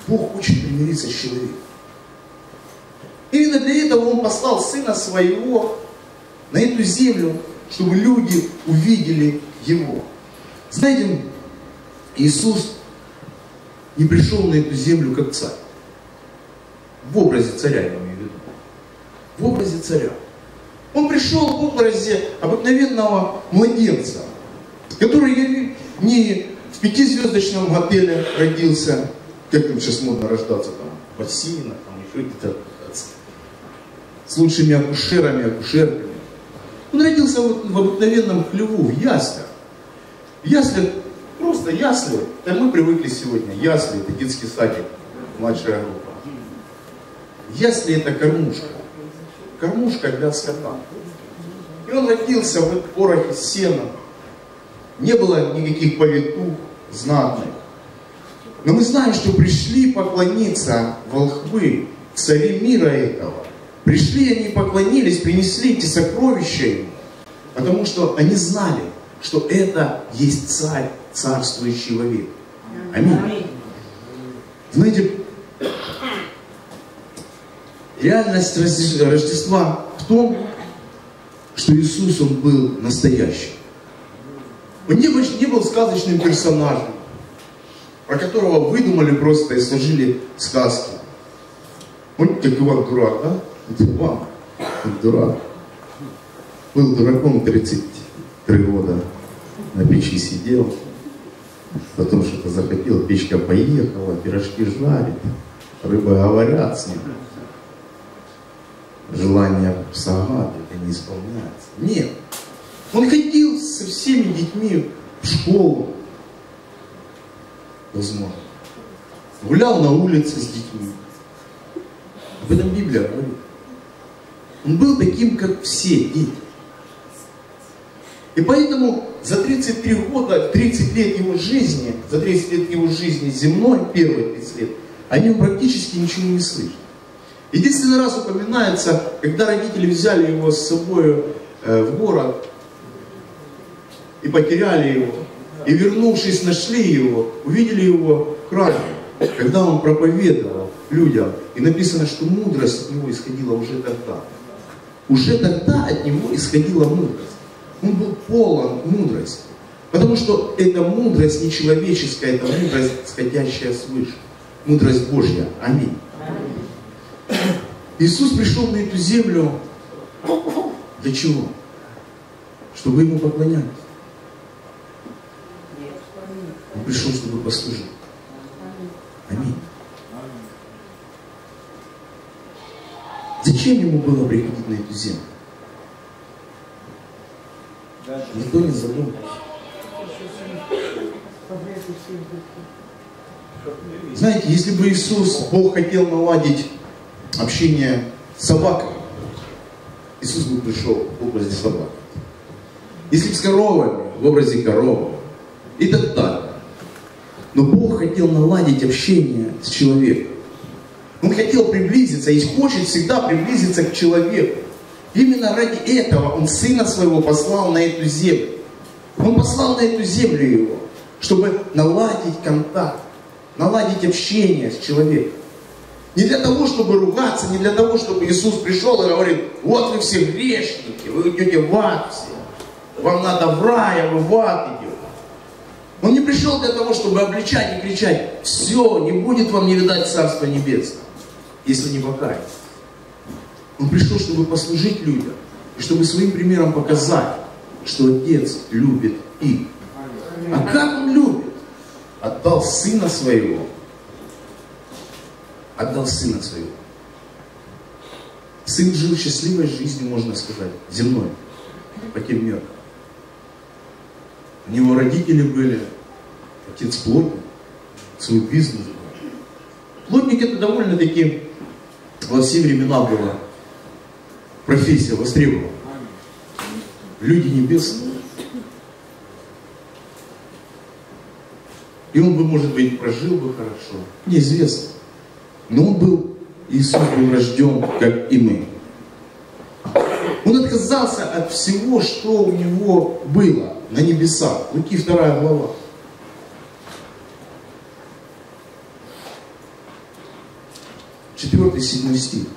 Бог хочет примириться с человеком. Именно для этого Он послал Сына Своего на эту землю, чтобы люди увидели Его. Знаете, Иисус не пришел на эту землю как царь. В образе царя, я имею в виду. В образе царя. Он пришел в образе обыкновенного младенца, который не в пятизвездочном отеле родился, как там сейчас модно рождаться, там, в бассейнах, там еще где-то с лучшими акушерами, акушерками. Он родился вот в обыкновенном хлеву, в яслях. В просто ясли. Да мы привыкли сегодня, ясли, это детский садик, младшая группа. Ясли это кормушка. Кормушка для скота. И он родился в порохе сена. Не было никаких повитух знатных. Но мы знаем, что пришли поклониться волхвы, цари мира этого. Пришли они поклонились, принесли эти сокровища потому что они знали, что это есть царь, царствующий вовек. Аминь. Знаете, реальность Рожде- Рождества в том, что Иисус, Он был настоящим. Он не был, не был сказочным персонажем, про которого выдумали просто и сложили сказки. Он как Иван Дурак, да? Он дурак. Был дураком 33 года, на печи сидел, потом что-то захотел, печка поехала, пирожки жарит, рыбы говорят с ним. Желание это не исполняется. Нет. Он ходил со всеми детьми в школу, возможно. Гулял на улице с детьми. Об этом Библия говорит. Он был таким, как все дети. И поэтому за 33 года, 30 лет его жизни, за 30 лет его жизни земной, первые 30 лет, о нем практически ничего не слышали. Единственный раз упоминается, когда родители взяли его с собой э, в город и потеряли его, и вернувшись, нашли его, увидели его в храме, когда он проповедовал людям, и написано, что мудрость от него исходила уже тогда. Уже тогда от него исходила мудрость. Он был полон мудрости. Потому что эта мудрость не человеческая, это мудрость, сходящая свыше. Мудрость Божья. Аминь. Иисус пришел на эту землю для чего? Чтобы ему поклонялись. Он пришел, чтобы послужить. Аминь. Зачем ему было приходить на эту землю? Никто не задумался. Знаете, если бы Иисус, Бог хотел наладить общение с собакой, Иисус бы пришел в образе собаки. Если бы с коровами, в образе коровы. И так далее. Но Бог хотел наладить общение с человеком. Он хотел приблизиться и хочет всегда приблизиться к человеку. Именно ради этого Он Сына Своего послал на эту землю. Он послал на эту землю Его, чтобы наладить контакт, наладить общение с человеком. Не для того, чтобы ругаться, не для того, чтобы Иисус пришел и говорил, вот вы все грешники, вы идете в ад все. Вам надо в рай, а вы в ад идете. Он не пришел для того, чтобы обличать и кричать, все, не будет вам не видать Царства Небесного, если не покаетесь. Он пришел, чтобы послужить людям, и чтобы своим примером показать, что Отец любит их. А как Он любит? Отдал Сына Своего. Отдал Сына Своего. Сын жил счастливой жизнью, можно сказать, земной. по тем меркам. У него родители были, отец плотник, свой бизнес был. Плотник это довольно-таки во все времена была профессия востребована. Люди небесные. И он бы, может быть, прожил бы хорошо. Неизвестно. Но он был, Иисус был рожден, как и мы. Он отказался от всего, что у него было на небесах. Луки 2 глава. Четвертый, седьмой стих.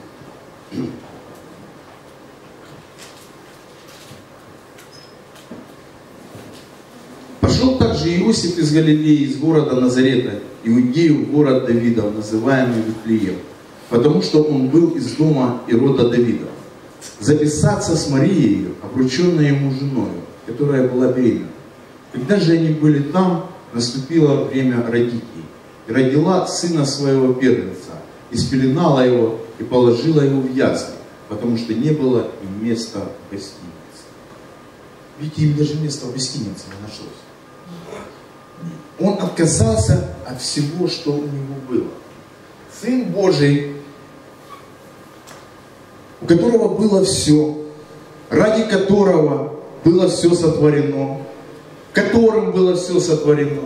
Пошел также Иосиф из Галилеи, из города Назарета, Иудею, город Давидов, называемый Вифлеем, потому что он был из дома и рода Давида. Записаться с Марией, обрученной ему женою, которая была беременна. Когда же они были там, наступило время родить ей. И родила сына своего первенца, и спеленала его, и положила его в ясли, потому что не было им места в гостинице. Видите, им даже места в гостинице не нашлось. Он отказался от всего, что у него было. Сын Божий, у которого было все, ради которого было все сотворено, которым было все сотворено,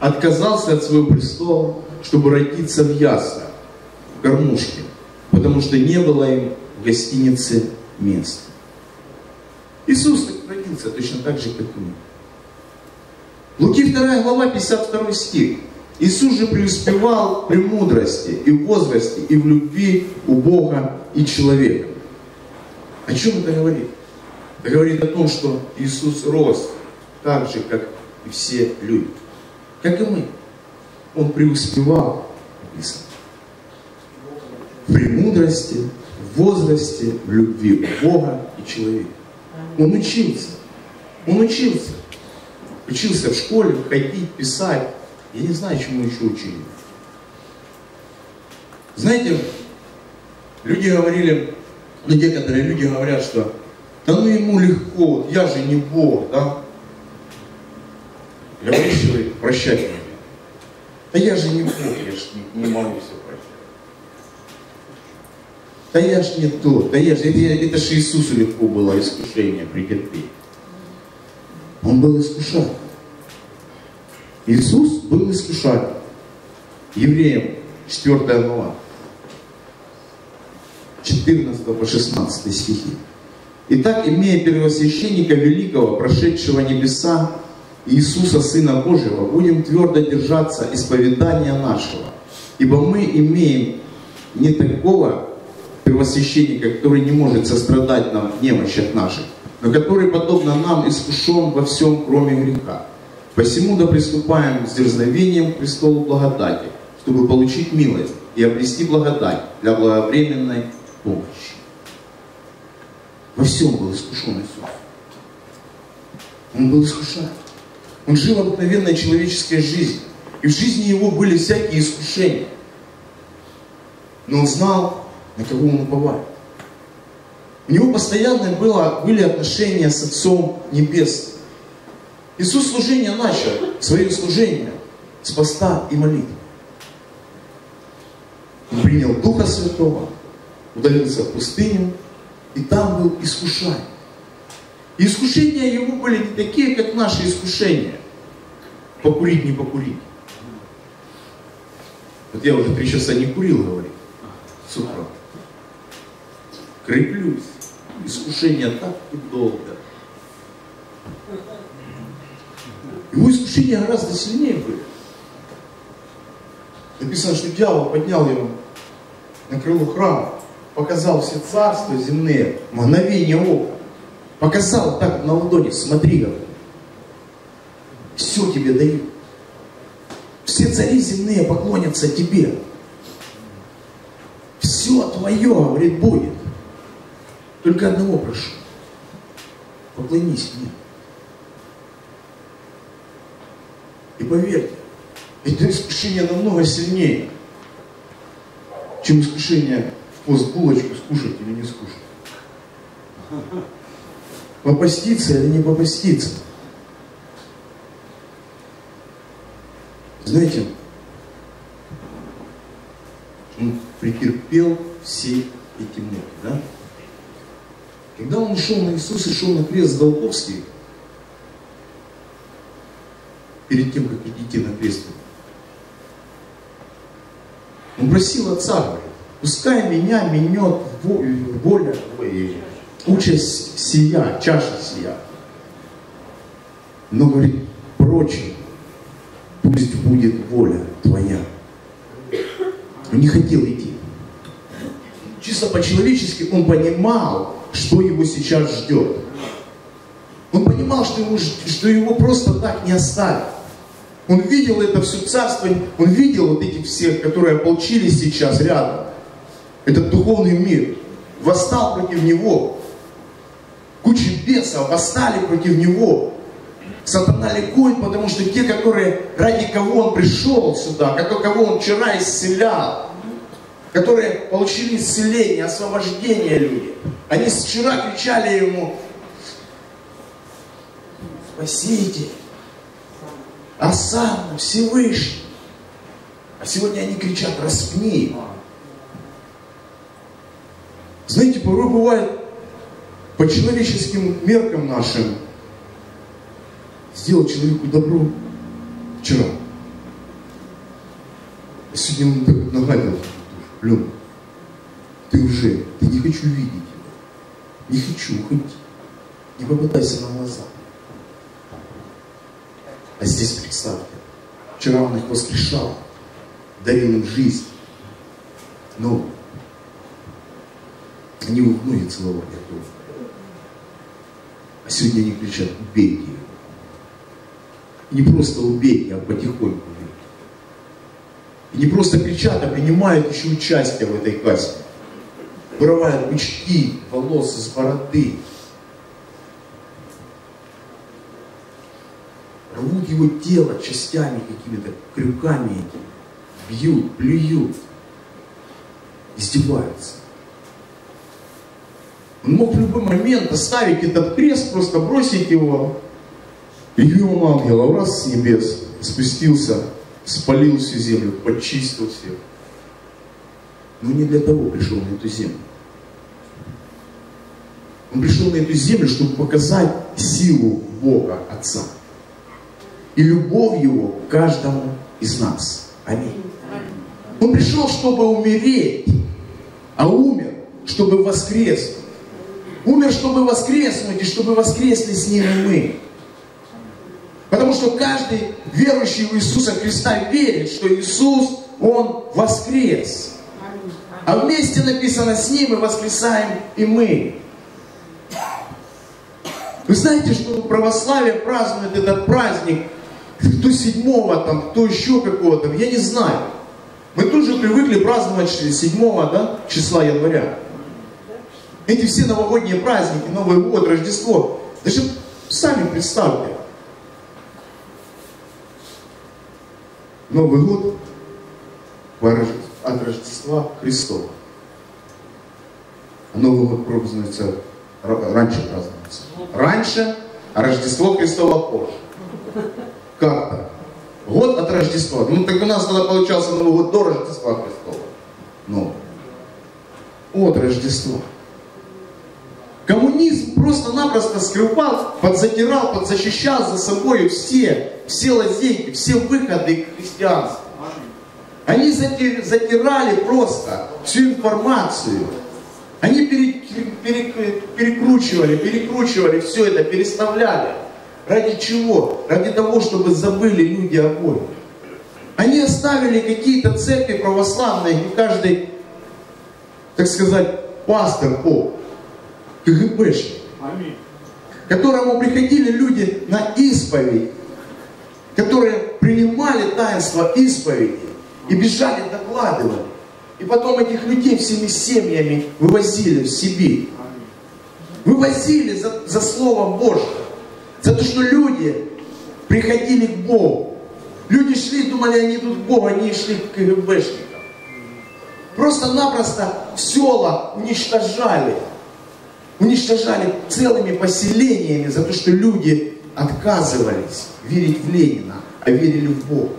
отказался от своего престола, чтобы родиться в яслях, в кормушке, потому что не было им в гостинице места. Иисус родился точно так же, как и мы. Луки 2 глава, 52 стих. Иисус же преуспевал при мудрости и в возрасте, и в любви у Бога и человека. О чем это говорит? Это говорит о том, что Иисус рос так же, как и все люди. Как и мы. Он преуспевал. В премудрости, в возрасте, в любви у Бога и человека. Он учился. Он учился. Учился в школе, ходить, писать. Я не знаю, чему еще учили. Знаете, люди говорили, ну некоторые люди говорят, что да ну ему легко, я же не Бог, да? Говоришь человек, прощать меня. Да я же не Бог, я же не, не могу все. Да я же не тот, да я же, это, это же Иисусу легко было искушение претерпеть. Он был искушатель. Иисус был искушатель. Евреям 4 глава. 14 по 16 стихи. Итак, имея первосвященника великого, прошедшего небеса, Иисуса, Сына Божьего, будем твердо держаться исповедания нашего. Ибо мы имеем не такого первосвященника, который не может сострадать нам в немощах наших, но который, подобно нам, искушен во всем, кроме греха. Посему да приступаем с дерзновением к престолу благодати, чтобы получить милость и обрести благодать для благовременной помощи. Во всем был искушен Иисус. Он был искушаем. Он жил обыкновенной человеческой жизнью. И в жизни его были всякие искушения. Но он знал, на кого он уповает. У него постоянно было, были отношения с Отцом Небесным. Иисус служение начал, свое служение с поста и молитвы. Он принял Духа Святого, удалился в пустыню, и там был искушаем. И искушения его были не такие, как наши искушения. Покурить, не покурить. Вот я уже три часа не курил, говорит, с. Креплюсь. Искушения так и долго. Его искушения гораздо сильнее были. Написано, что дьявол поднял его на крыло храма, показал все царства земные, мгновение ока. Показал так на ладони, смотри, говорит. Все тебе даю. Все цари земные поклонятся тебе. Все твое, говорит, будет. Только одного прошу. Поклонись мне. И поверьте, это искушение намного сильнее, чем искушение в булочку скушать или не скушать. попаститься или не попаститься. Знаете, он претерпел все эти муки, да? Когда он шел на Иисуса, шел на крест Голговский, перед тем, как идти на крест, он просил Отца, говорит, пускай меня минет воля, участь сия, чаша сия. Но, говорит, прочее, пусть будет воля твоя. Он не хотел идти. Чисто по-человечески он понимал, что его сейчас ждет. Он понимал, что, ему, что его просто так не оставят. Он видел это все царство, он видел вот этих всех, которые ополчились сейчас рядом. Этот духовный мир восстал против него. Куча бесов восстали против него. Сатана ликует, потому что те, которые, ради кого он пришел сюда, кого он вчера исцелял, которые получили исцеление, освобождение люди, они вчера кричали ему, спасите, Асану, Всевышний. А сегодня они кричат, распни его. Знаете, порой бывает по человеческим меркам нашим сделать человеку добро вчера. А сегодня он так нагадил, Лен, ты уже, ты не хочу видеть его. Не хочу, уходи. Не попытайся на глаза. А здесь представьте, вчера он их воскрешал, дарил им жизнь. Но они его в ноги целовали. А сегодня они кричат, убейте его. Не просто убейте, а потихоньку убейте. И не просто кричат, а принимают еще участие в этой казни. Вырывают пучки волос из бороды, рвут его тело частями какими-то, крюками бьют, плюют, издеваются. Он мог в любой момент оставить этот крест, просто бросить его. И ангелов раз с небес спустился, спалил всю землю, почистил всех. Но не для того пришел на эту землю. Он пришел на эту землю, чтобы показать силу Бога Отца и любовь Его каждому из нас. Аминь. Он пришел, чтобы умереть, а умер, чтобы воскреснуть. Умер, чтобы воскреснуть, и чтобы воскресли с Ним и мы. Потому что каждый верующий в Иисуса Христа верит, что Иисус, Он воскрес. А вместе написано с Ним и воскресаем и мы. Вы знаете, что православие празднует этот праздник кто седьмого, там, кто еще какого-то, я не знаю. Мы тоже привыкли праздновать 7 да, числа января. Эти все новогодние праздники, Новый год, Рождество. Даже сами представьте. Новый год от Рождества Христова. А Новый год празднуется, раньше празднуется. Раньше, а Рождество Христова позже. Как то Год от Рождества. Ну так у нас тогда получался Новый год до Рождества Христова. Ну, от Рождества. Коммунизм просто-напросто скрывал, подзатирал, подзащищал за собой все, все лазейки, все выходы к христианству. Они затирали просто всю информацию. Они перекручивали, перекручивали все это, переставляли. Ради чего? Ради того, чтобы забыли люди о Боге. Они оставили какие-то церкви православные, и каждый, так сказать, пастор, поп, КГБшник, к которому приходили люди на исповедь, которые принимали таинство исповеди и бежали, докладывали. И потом этих людей всеми семьями вывозили в Сибирь. Вывозили за, за Слово Божье. За то, что люди приходили к Богу. Люди шли, думали, они идут к Богу, они шли к КГБшникам. Просто-напросто села уничтожали. Уничтожали целыми поселениями за то, что люди отказывались верить в Ленина, а верили в Бога.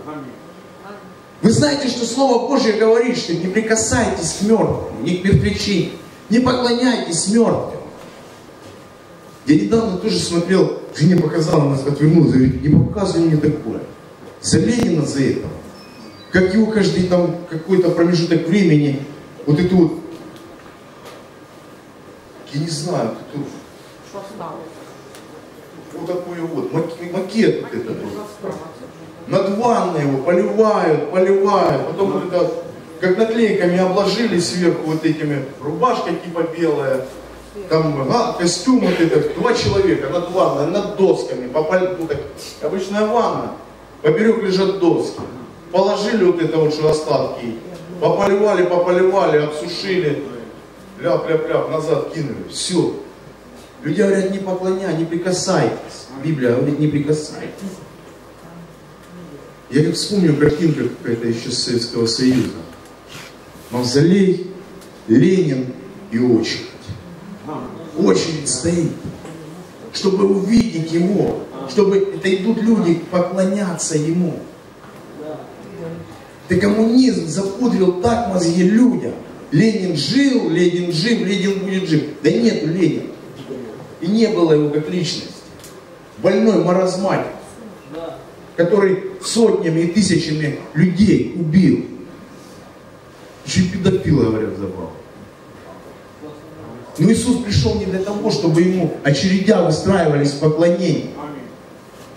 Вы знаете, что Слово Божье говорит, что не прикасайтесь к мертвым, не к мертвечине, не поклоняйтесь мертвым. Я недавно тоже смотрел, жене показала, нас отвернулась, говорит, не показывай мне такое. За Ленина за это. Как его каждый там какой-то промежуток времени, вот эту вот, я не знаю, вот эту, вот такой вот, мак- макет вот этот вот. Над ванной его поливают, поливают, потом вот это, как наклейками обложили сверху вот этими, рубашка типа белая, там а, костюм вот этот, два человека над ванной, над досками, попали, ну, так, обычная ванна, поперек лежат доски, положили вот это вот, что остатки, пополивали, пополивали, обсушили, ляп-ляп-ляп, назад кинули, все. Люди говорят, не поклоняй, не прикасайтесь. Библия говорит, не прикасайтесь. Я как вспомню картинка какая-то еще Советского Союза. Мавзолей, Ленин и очередь. Очередь стоит, чтобы увидеть его, чтобы это идут люди поклоняться ему. Да коммунизм запудрил так мозги людям. Ленин жил, Ленин жив, Ленин будет жив. Да нету Ленина. И не было его как личности. Больной маразматик, который сотнями и тысячами людей убил. Еще и педофила, говорят, забрал. Но Иисус пришел не для того, чтобы ему очередя выстраивались в поклонении.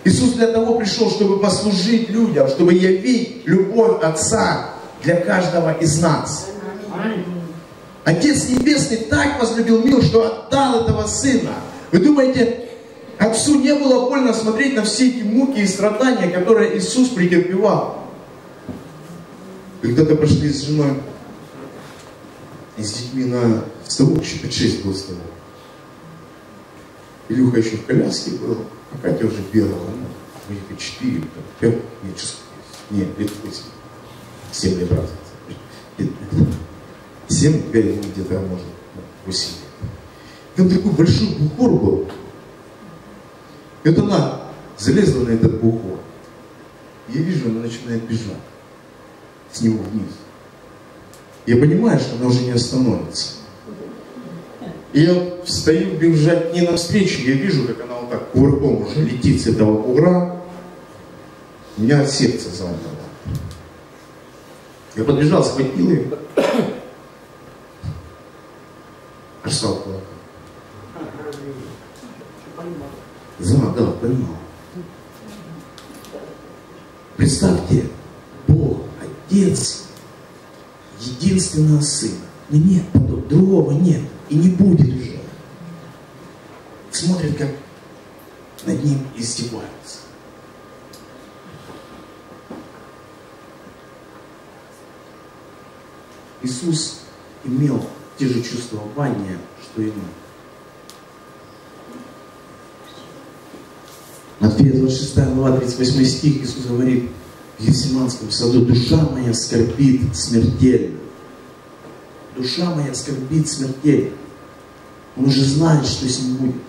Иисус для того пришел, чтобы послужить людям, чтобы явить любовь Отца для каждого из нас. Отец Небесный так возлюбил мир, что отдал этого Сына. Вы думаете, Отцу не было больно смотреть на все эти муки и страдания, которые Иисус претерпевал? Когда-то пошли с женой и с детьми на ставок, еще 5-6 был ставок. Илюха еще в коляске был, а Катя уже бегала, ну, у них и 4, 5, нет, чувствую, нет, лет 8, 7 лет разница. 7, 5, где-то, может, 8 лет. Там такой большой бугор был. И вот она залезла на этот бугор. Я вижу, она начинает бежать с него вниз. Я понимаю, что она уже не остановится. И я стою бежать к ней навстречу, я вижу, как она вот так кувырком уже летит с этого бугра. Меня сердце замерло. Я подбежал, схватил ее. Стал плакать. Да, понимал. Представьте, Бог, Отец, единственного Сына. Но нет, другого нет. И не будет уже. Смотрит, как над ним издеваются. Иисус имел те же чувствования, что и мы. Матфея 26 глава, 38 стих, Иисус говорит, в Гефсиманском саду, душа моя скорбит смертельно. Душа моя скорбит смертельно. Он уже знает, что с ним будет.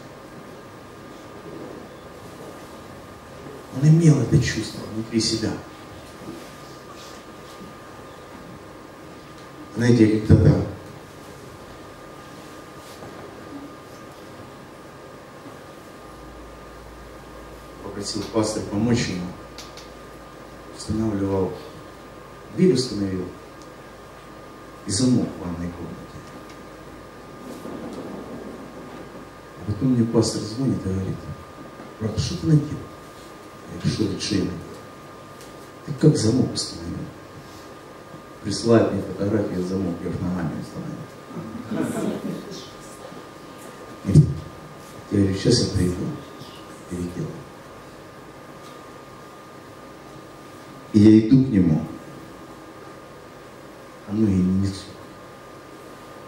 Он имел это чувство внутри себя. Знаете, я когда-то попросил пастор помочь ему. Устанавливал, дверь установил и замок в ванной комнате. А потом мне пастор звонит и говорит, брат, что ты наделал? Я говорю, что наделал? Ты как замок установил? Присылает мне фотографии замок, я ногами установил. Я говорю, сейчас я приду, переделаю. И я иду к нему, а ну и не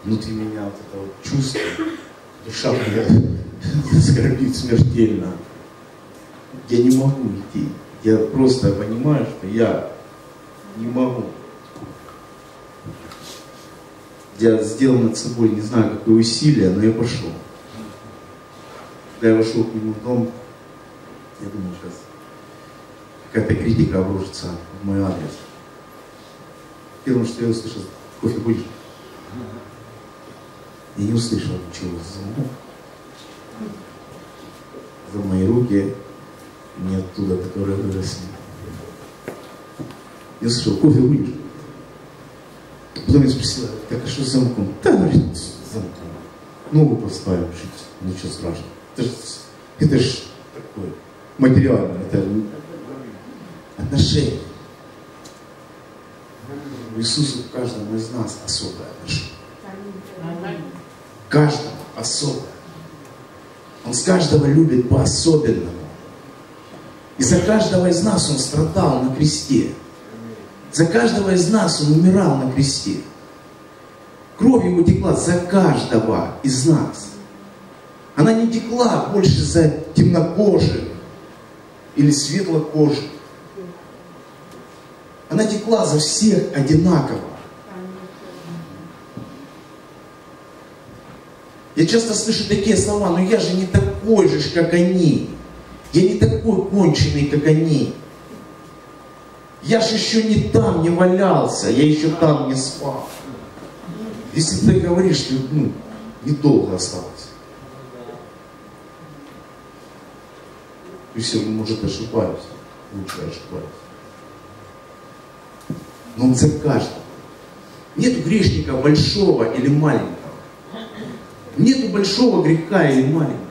Внутри меня вот это вот чувство, душа моя скорбит смертельно. Я не могу идти. Я просто понимаю, что я не могу. Я сделал над собой, не знаю, какое усилие, но я пошел. когда я вошел к нему в дом, я думал, сейчас какая-то критика обрушится в мой адрес. Первое, что я услышал, кофе будешь? Я не услышал ничего звук. За мои руки, не оттуда, которые выросли. Я слышал, кофе будешь? Потом я спросила, так а что с замком? Да, говорит, с замком. Ногу поставим, жить, ничего страшного. Это ж, это ж такое материальное, это отношение. У Иисуса каждому из нас особое отношение. Каждому особое. Он с каждого любит по-особенному. И за каждого из нас Он страдал на кресте. За каждого из нас Он умирал на кресте. Кровь Его текла за каждого из нас. Она не текла больше за темнокожих или светлокожих. Она текла за всех одинаково. Я часто слышу такие слова, но я же не такой же, как они. Я не такой конченый, как они. Я же еще не там не валялся, я еще там не спал. Если ты говоришь, что ну, недолго осталось. И все, может, ошибаюсь. Лучше ошибаюсь. Но он за каждого. Нету грешника большого или маленького. Нету большого греха или маленького.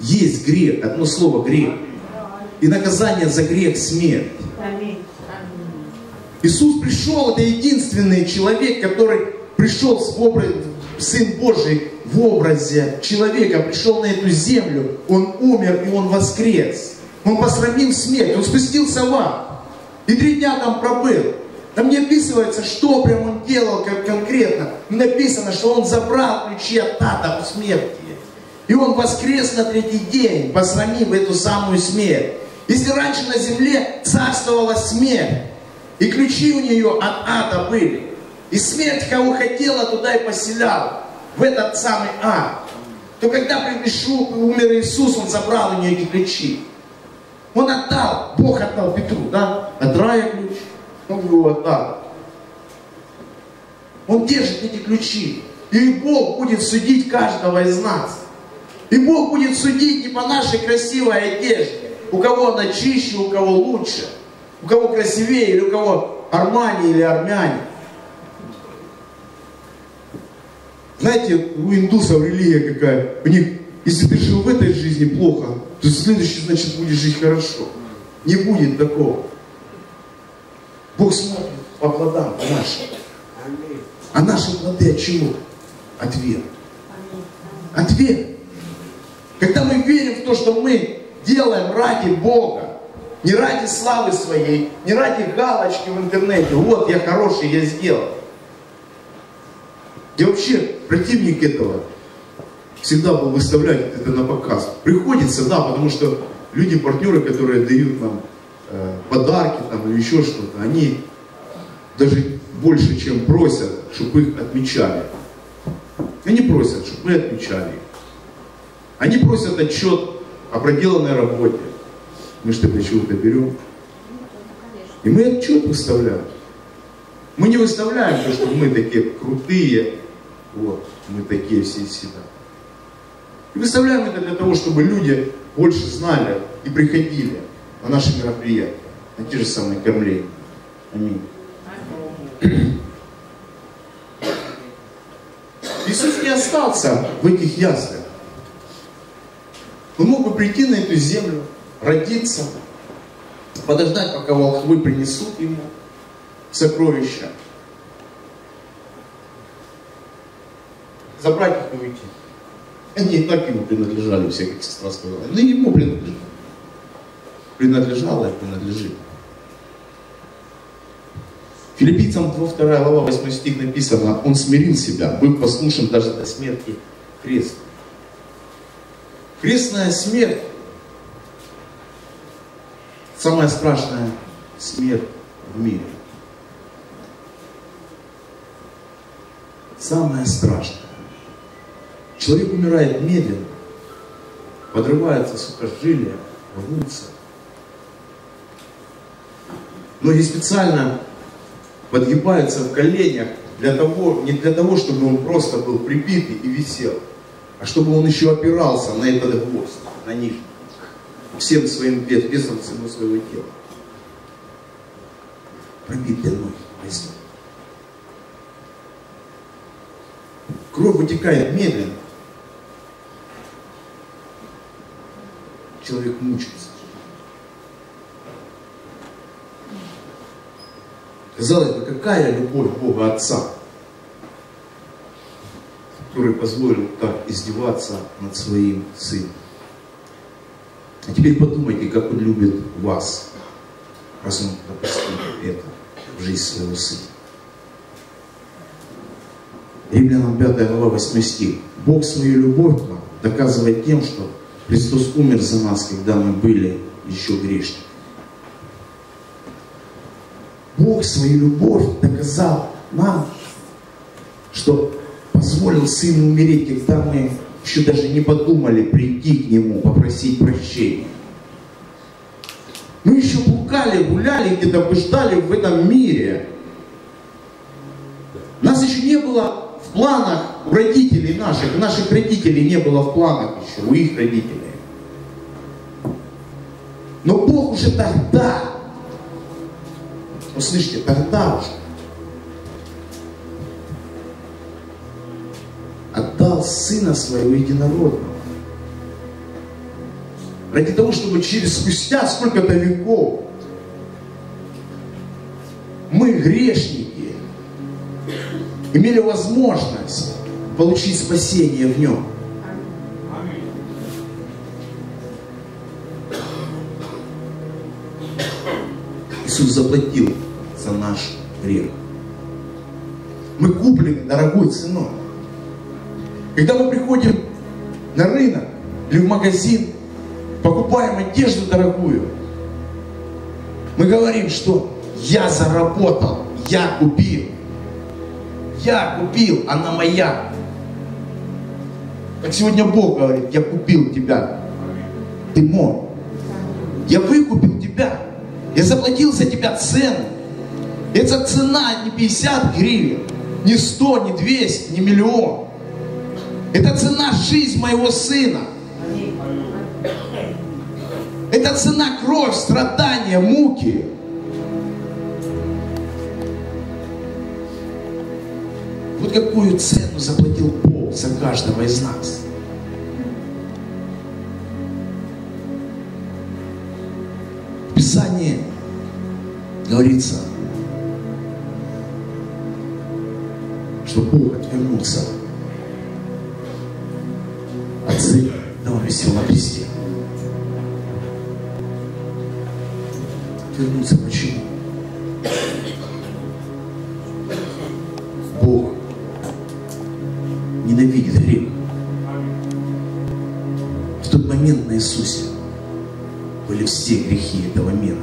Есть грех, одно слово грех. И наказание за грех смерть. Иисус пришел, это единственный человек, который пришел в образ, Сын Божий в образе человека, пришел на эту землю, Он умер и Он воскрес. Он посрамил смерть, Он спустился в ад. И три дня там пробыл. Там не описывается, что прям он делал как конкретно. Написано, что он забрал ключи от ада у смерти. И он воскрес на третий день, посрамив эту самую смерть. Если раньше на земле царствовала смерть, и ключи у нее от ада были, и смерть, кого хотела, туда и поселяла, в этот самый ад, то когда пришел, умер Иисус, Он забрал у нее эти ключи. Он отдал, Бог отдал Петру, да, от рая ключ, он его отдал. Он держит эти ключи. И Бог будет судить каждого из нас. И Бог будет судить не по нашей красивой одежде, у кого она чище, у кого лучше, у кого красивее, или у кого армани или армяне. Знаете, у индусов религия какая. У них, если ты жил в этой жизни плохо, то в следующей, значит, будешь жить хорошо. Не будет такого. Бог смотрит по плодам нашим. А наши плоды от чего? От веры. От веры. Когда мы верим в то, что мы делаем ради Бога, не ради славы своей, не ради галочки в интернете, вот я хороший, я сделал. Я вообще противник этого. Всегда был выставлять это на показ. Приходится, да, потому что люди, партнеры, которые дают нам подарки там или еще что-то, они даже больше, чем просят, чтобы их отмечали. Они просят, чтобы мы отмечали их. Они просят отчет о проделанной работе. Мы что для чего-то берем. И мы отчет выставляем. Мы не выставляем то, что мы такие крутые, вот, мы такие все из. И выставляем это для того, чтобы люди больше знали и приходили на наши мероприятия, на те же самые кормления. Аминь. Иисус не остался в этих яслях. Он мог бы прийти на эту землю, родиться, подождать, пока волхвы принесут ему сокровища, забрать их и уйти. Они и так ему принадлежали, все, как сестра сказала. Но ему принадлежали. Принадлежало и принадлежит. Филиппийцам 2 глава 8 стих написано, он смирил себя, был послушен даже до смерти крест. Крестная смерть самая страшная смерть в мире. Самая страшная. Человек умирает медленно, подрываются сухожилия, рвутся. Многие специально подгибаются в коленях для того, не для того, чтобы он просто был прибитый и висел, а чтобы он еще опирался на этот гвоздь, на них, всем своим вес- весом всего своего тела. Пробит для ноги возьми. Кровь вытекает медленно. Человек мучается. Казалось бы, какая любовь Бога Отца, который позволил так издеваться над своим сыном. А теперь подумайте, как он любит вас, раз он допустил это в жизнь своего сына. Римлянам 5 глава 8 стих. Бог свою любовь к нам доказывает тем, что Христос умер за нас, когда мы были еще грешниками. Бог свою любовь доказал нам, что позволил Сыну умереть, когда мы еще даже не подумали прийти к Нему, попросить прощения. Мы еще блукали, гуляли, где-то блуждали в этом мире. Нас еще не было в планах у родителей наших, наших родителей не было в планах еще, у их родителей. Но Бог уже тогда, услышите, тогда уже отдал Сына Своего Единородного. Ради того, чтобы через спустя сколько-то веков мы, грешники, имели возможность получить спасение в Нем. Иисус заплатил за наш грех. Мы куплены дорогой ценой. Когда мы приходим на рынок или в магазин, покупаем одежду дорогую, мы говорим, что я заработал, я купил. Я купил, она моя. Как сегодня Бог говорит, я купил тебя. Ты мой. Я выкупил тебя. Я заплатил за тебя цену. Эта цена не 50 гривен, не 100, не 200, не миллион. Это цена жизнь моего сына. Это цена кровь, страдания, муки. Вот какую цену заплатил Бог за каждого из нас. В Писании говорится, что Бог отвернулся от да он висел на кресте. Отвернулся почему? Бог ненавидит грех. В тот момент на Иисусе были все грехи этого мира.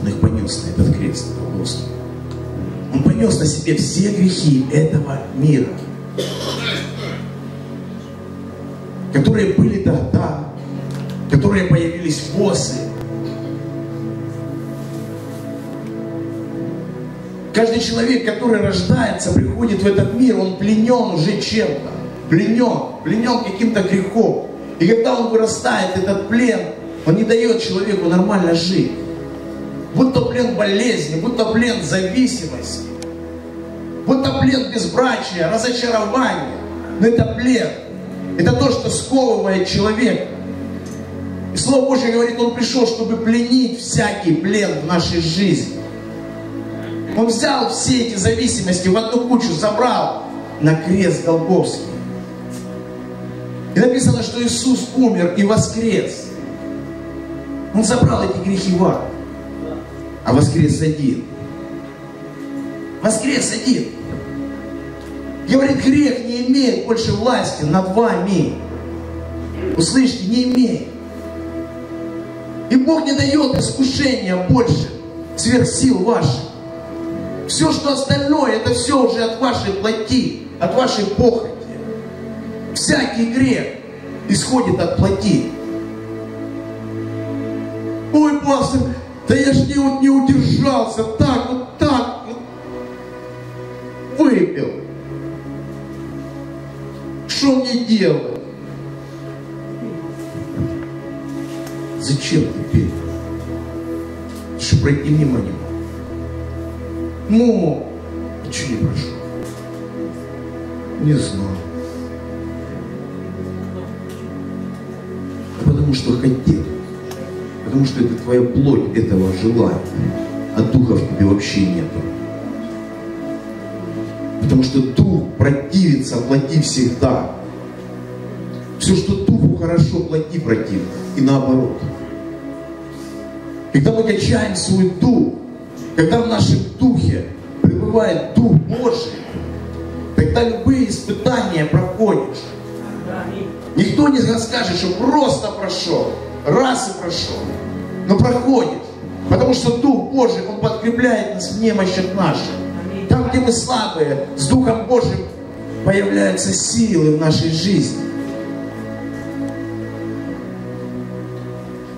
Он их понес на этот крест, на Голгофу. Он понес на себе все грехи этого мира, которые были тогда, которые появились после. Каждый человек, который рождается, приходит в этот мир, он пленен уже чем-то. Пленен, пленен каким-то грехом. И когда он вырастает, этот плен, он не дает человеку нормально жить. Будто плен болезни, будто плен зависимости, будто плен безбрачия, разочарования. Но это плен. Это то, что сковывает человека. И Слово Божье говорит, Он пришел, чтобы пленить всякий плен в нашей жизни. Он взял все эти зависимости в одну кучу, забрал на крест Голгофский. И написано, что Иисус умер и воскрес. Он забрал эти грехи в ад. А воскрес один. Воскрес один. Говорит, грех не имеет больше власти над вами. Услышьте, не имеет. И Бог не дает искушения больше сверх сил ваших. Все, что остальное, это все уже от вашей плоти, от вашей похоти. Всякий грех. исходит от плоти. Ой, пастор, да я ж не, вот не удержался, так, вот так, вот. выпил. Что мне делать? Зачем ты пил? Чтобы пройти мимо него. Ну, ничего не прошу. Не знаю. А потому что хотел. Потому что это твоя плоть этого желает. А духа в тебе вообще нету. Потому что дух противится плоти всегда. Все, что духу хорошо, плоти противно. И наоборот. Когда мы качаем свой дух, когда в нашем духе пребывает Дух Божий, тогда любые испытания проходишь. Никто не скажет, что просто прошел, раз и прошел, но проходит. Потому что Дух Божий, Он подкрепляет нас в немощах наших. Там, где мы слабые, с Духом Божьим появляются силы в нашей жизни.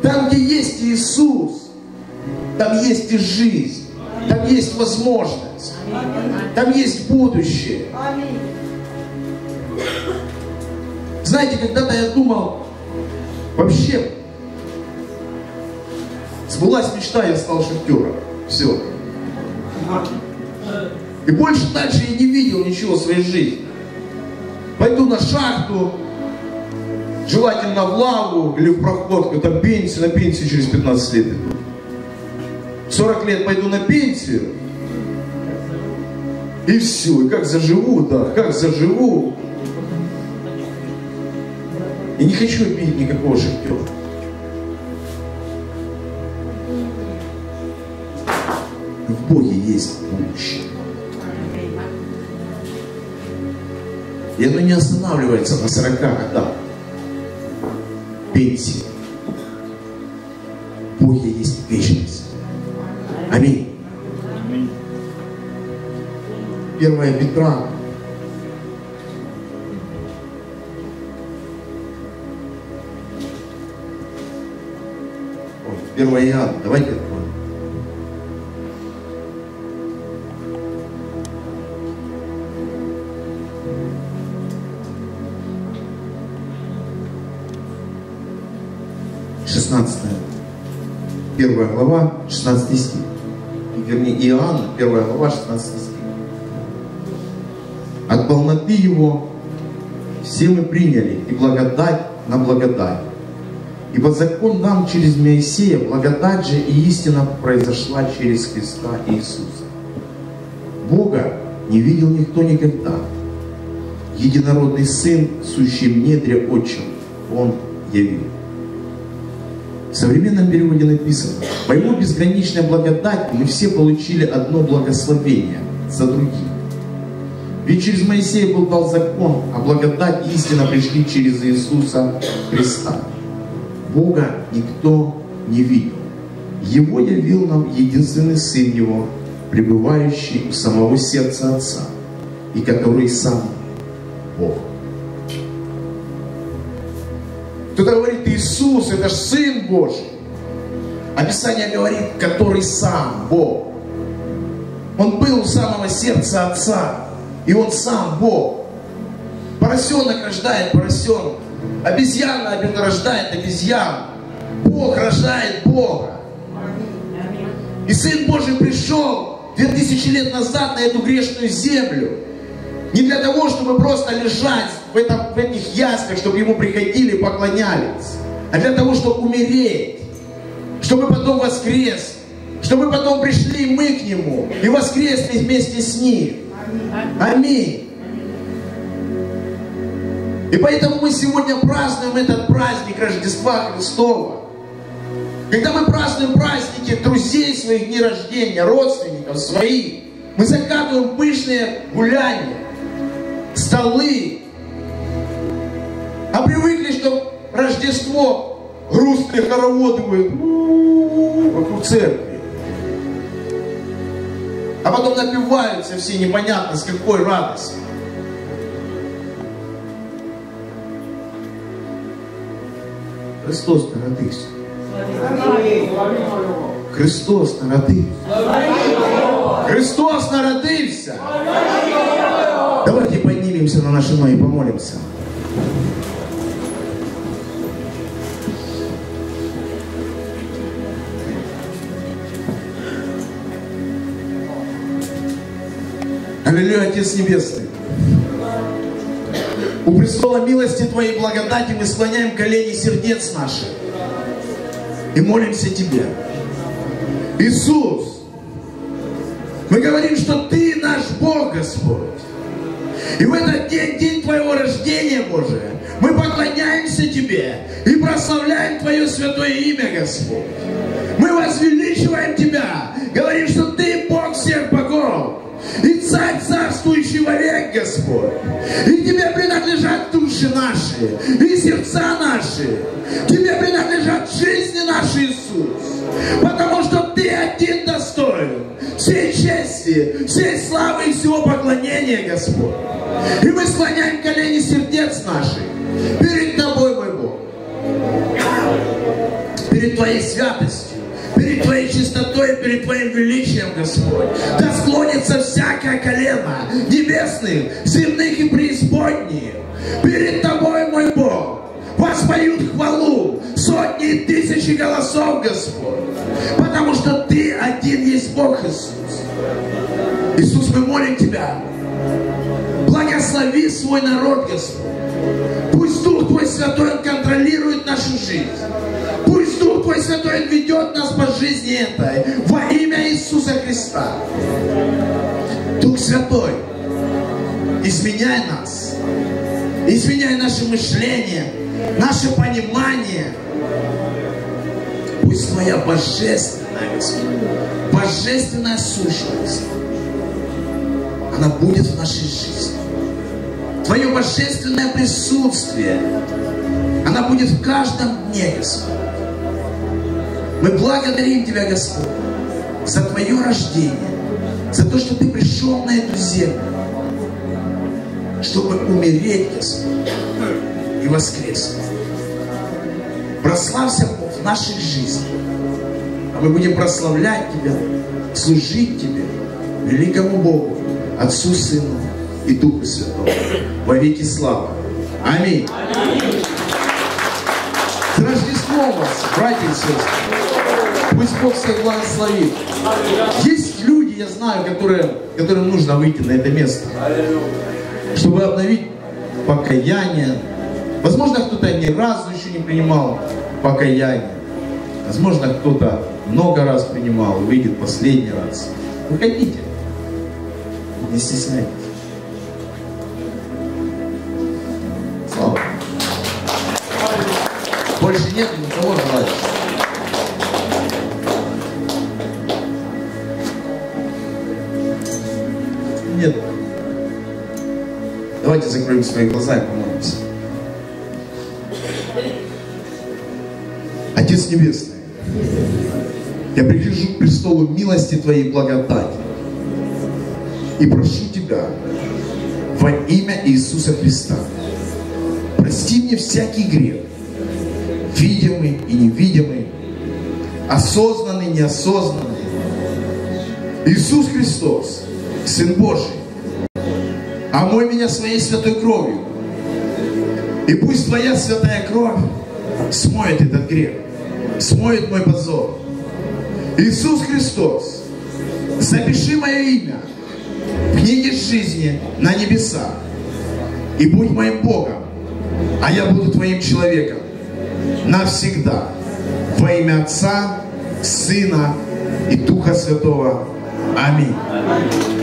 Там, где есть Иисус, там есть и жизнь, там есть возможность, там есть будущее. Знаете, когда-то я думал, вообще, сбылась мечта, я стал шахтером. Все. И больше дальше я не видел ничего в своей жизни. Пойду на шахту, желательно в лаву или в проходку, там пенсию, на пенсию через 15 лет иду. 40 лет пойду на пенсию, и все, и как заживу, да, как заживу. И не хочу видеть никакого шахтера. Боге есть будущее. И оно не останавливается на 40 годах пенсии. В Боге есть вечность. Аминь. Первая Петра. Ой, Первая Иоанна. Давайте 1 глава, 16 стих. Вернее, Иоанна, 1 глава, 16 стих. От полноты Его все мы приняли, и благодать на благодать. Ибо закон нам через Моисея, благодать же и истина произошла через Христа Иисуса. Бога не видел никто никогда. Единородный Сын, сущий в недре Отчим, Он явил. В современном переводе написано, по Его безграничной благодати мы все получили одно благословение за другим. Ведь через Моисея был дал закон, а благодать и истина пришли через Иисуса Христа. Бога никто не видел. Его явил нам единственный Сын Его, пребывающий у самого сердца Отца, и который сам Бог. Кто-то говорит, Иисус, это же Сын Божий. А Писание говорит, который сам Бог. Он был у самого сердца Отца, и Он сам Бог. Поросенок рождает поросенка. Обезьяна рождает обезьян. Бог рождает Бога. И Сын Божий пришел 2000 лет назад на эту грешную землю. Не для того, чтобы просто лежать в, этом, в этих яслях, чтобы Ему приходили и поклонялись. А для того, чтобы умереть. Чтобы потом воскрес. Чтобы потом пришли мы к Нему и воскресли вместе с Ним. Аминь. И поэтому мы сегодня празднуем этот праздник Рождества Христова. Когда мы празднуем праздники друзей своих дней рождения, родственников своих, мы закатываем пышные гуляния, столы. А привыкли, что Рождество грустные хороводы будут вокруг церкви. А потом напиваются все непонятно с какой радостью. Христос народився. Христос народився. Христос народився. Давайте поднимемся на наши ноги и помолимся. Аллилуйя, Отец Небесный. У престола милости Твоей благодати мы склоняем колени сердец наших и молимся Тебе. Иисус, мы говорим, что Ты наш Бог, Господь. И в этот день, день Твоего рождения, Боже, мы поклоняемся Тебе и прославляем Твое святое имя, Господь. Мы возвеличиваем Тебя, говорим, что Ты Бог всех богов. И царь царствующий вовек, Господь. И Тебе принадлежат души наши, и сердца наши. Тебе принадлежат жизни наши, Иисус. Потому что Ты один достоин всей чести, всей славы и всего поклонения, Господь. И мы склоняем колени сердец наших перед Тобой, мой Бог. Перед Твоей святостью, перед Твоей чистотой, перед Твоим величием, Господь. Да склонится всякое колено небесных, земных и преисподних. Перед Тобой, мой Бог, воспоют хвалу сотни и тысячи голосов, Господь. Потому что Ты один есть Бог, Иисус. Иисус, мы молим Тебя, благослови свой народ, Господь. Пусть Дух Твой Святой, Он контролирует нашу жизнь. Пусть Дух Твой Святой, Он ведет нас по жизни этой. Во имя Иисуса Христа. Дух Святой, изменяй нас. Изменяй наше мышление, наше понимание. Пусть Твоя божественная, Господь, божественная сущность, она будет в нашей жизни. Твое божественное присутствие, она будет в каждом дне, Господь. Мы благодарим Тебя, Господь, за Твое рождение, за то, что Ты пришел на эту землю, чтобы умереть, Господь, и воскреснуть. Прославься в нашей жизни, а мы будем прославлять Тебя, служить Тебе, великому Богу, Отцу, Сыну и Духу Святому. Во веки слава. Аминь. С Рождеством вас, братья и сестры. Пусть Бог всех благословит. Есть люди, я знаю, которые, которым нужно выйти на это место, чтобы обновить покаяние. Возможно, кто-то ни разу еще не принимал покаяние. Возможно, кто-то много раз принимал и выйдет последний раз. Выходите. Не стесняйтесь. Слава. Больше нет никого желающих. Нет. Давайте закроем свои глаза и помолимся. Отец Небесный, я прихожу к престолу милости Твоей благодати и прошу Тебя во имя Иисуса Христа, прости мне всякий грех, видимый и невидимый, осознанный, неосознанный. Иисус Христос, Сын Божий, омой меня своей святой кровью. И пусть Твоя святая кровь смоет этот грех, смоет мой позор. Иисус Христос, запиши мое имя в книге жизни на небесах и будь моим Богом, а я буду Твоим человеком навсегда. Во имя Отца, Сына и Духа Святого. Аминь. Аминь.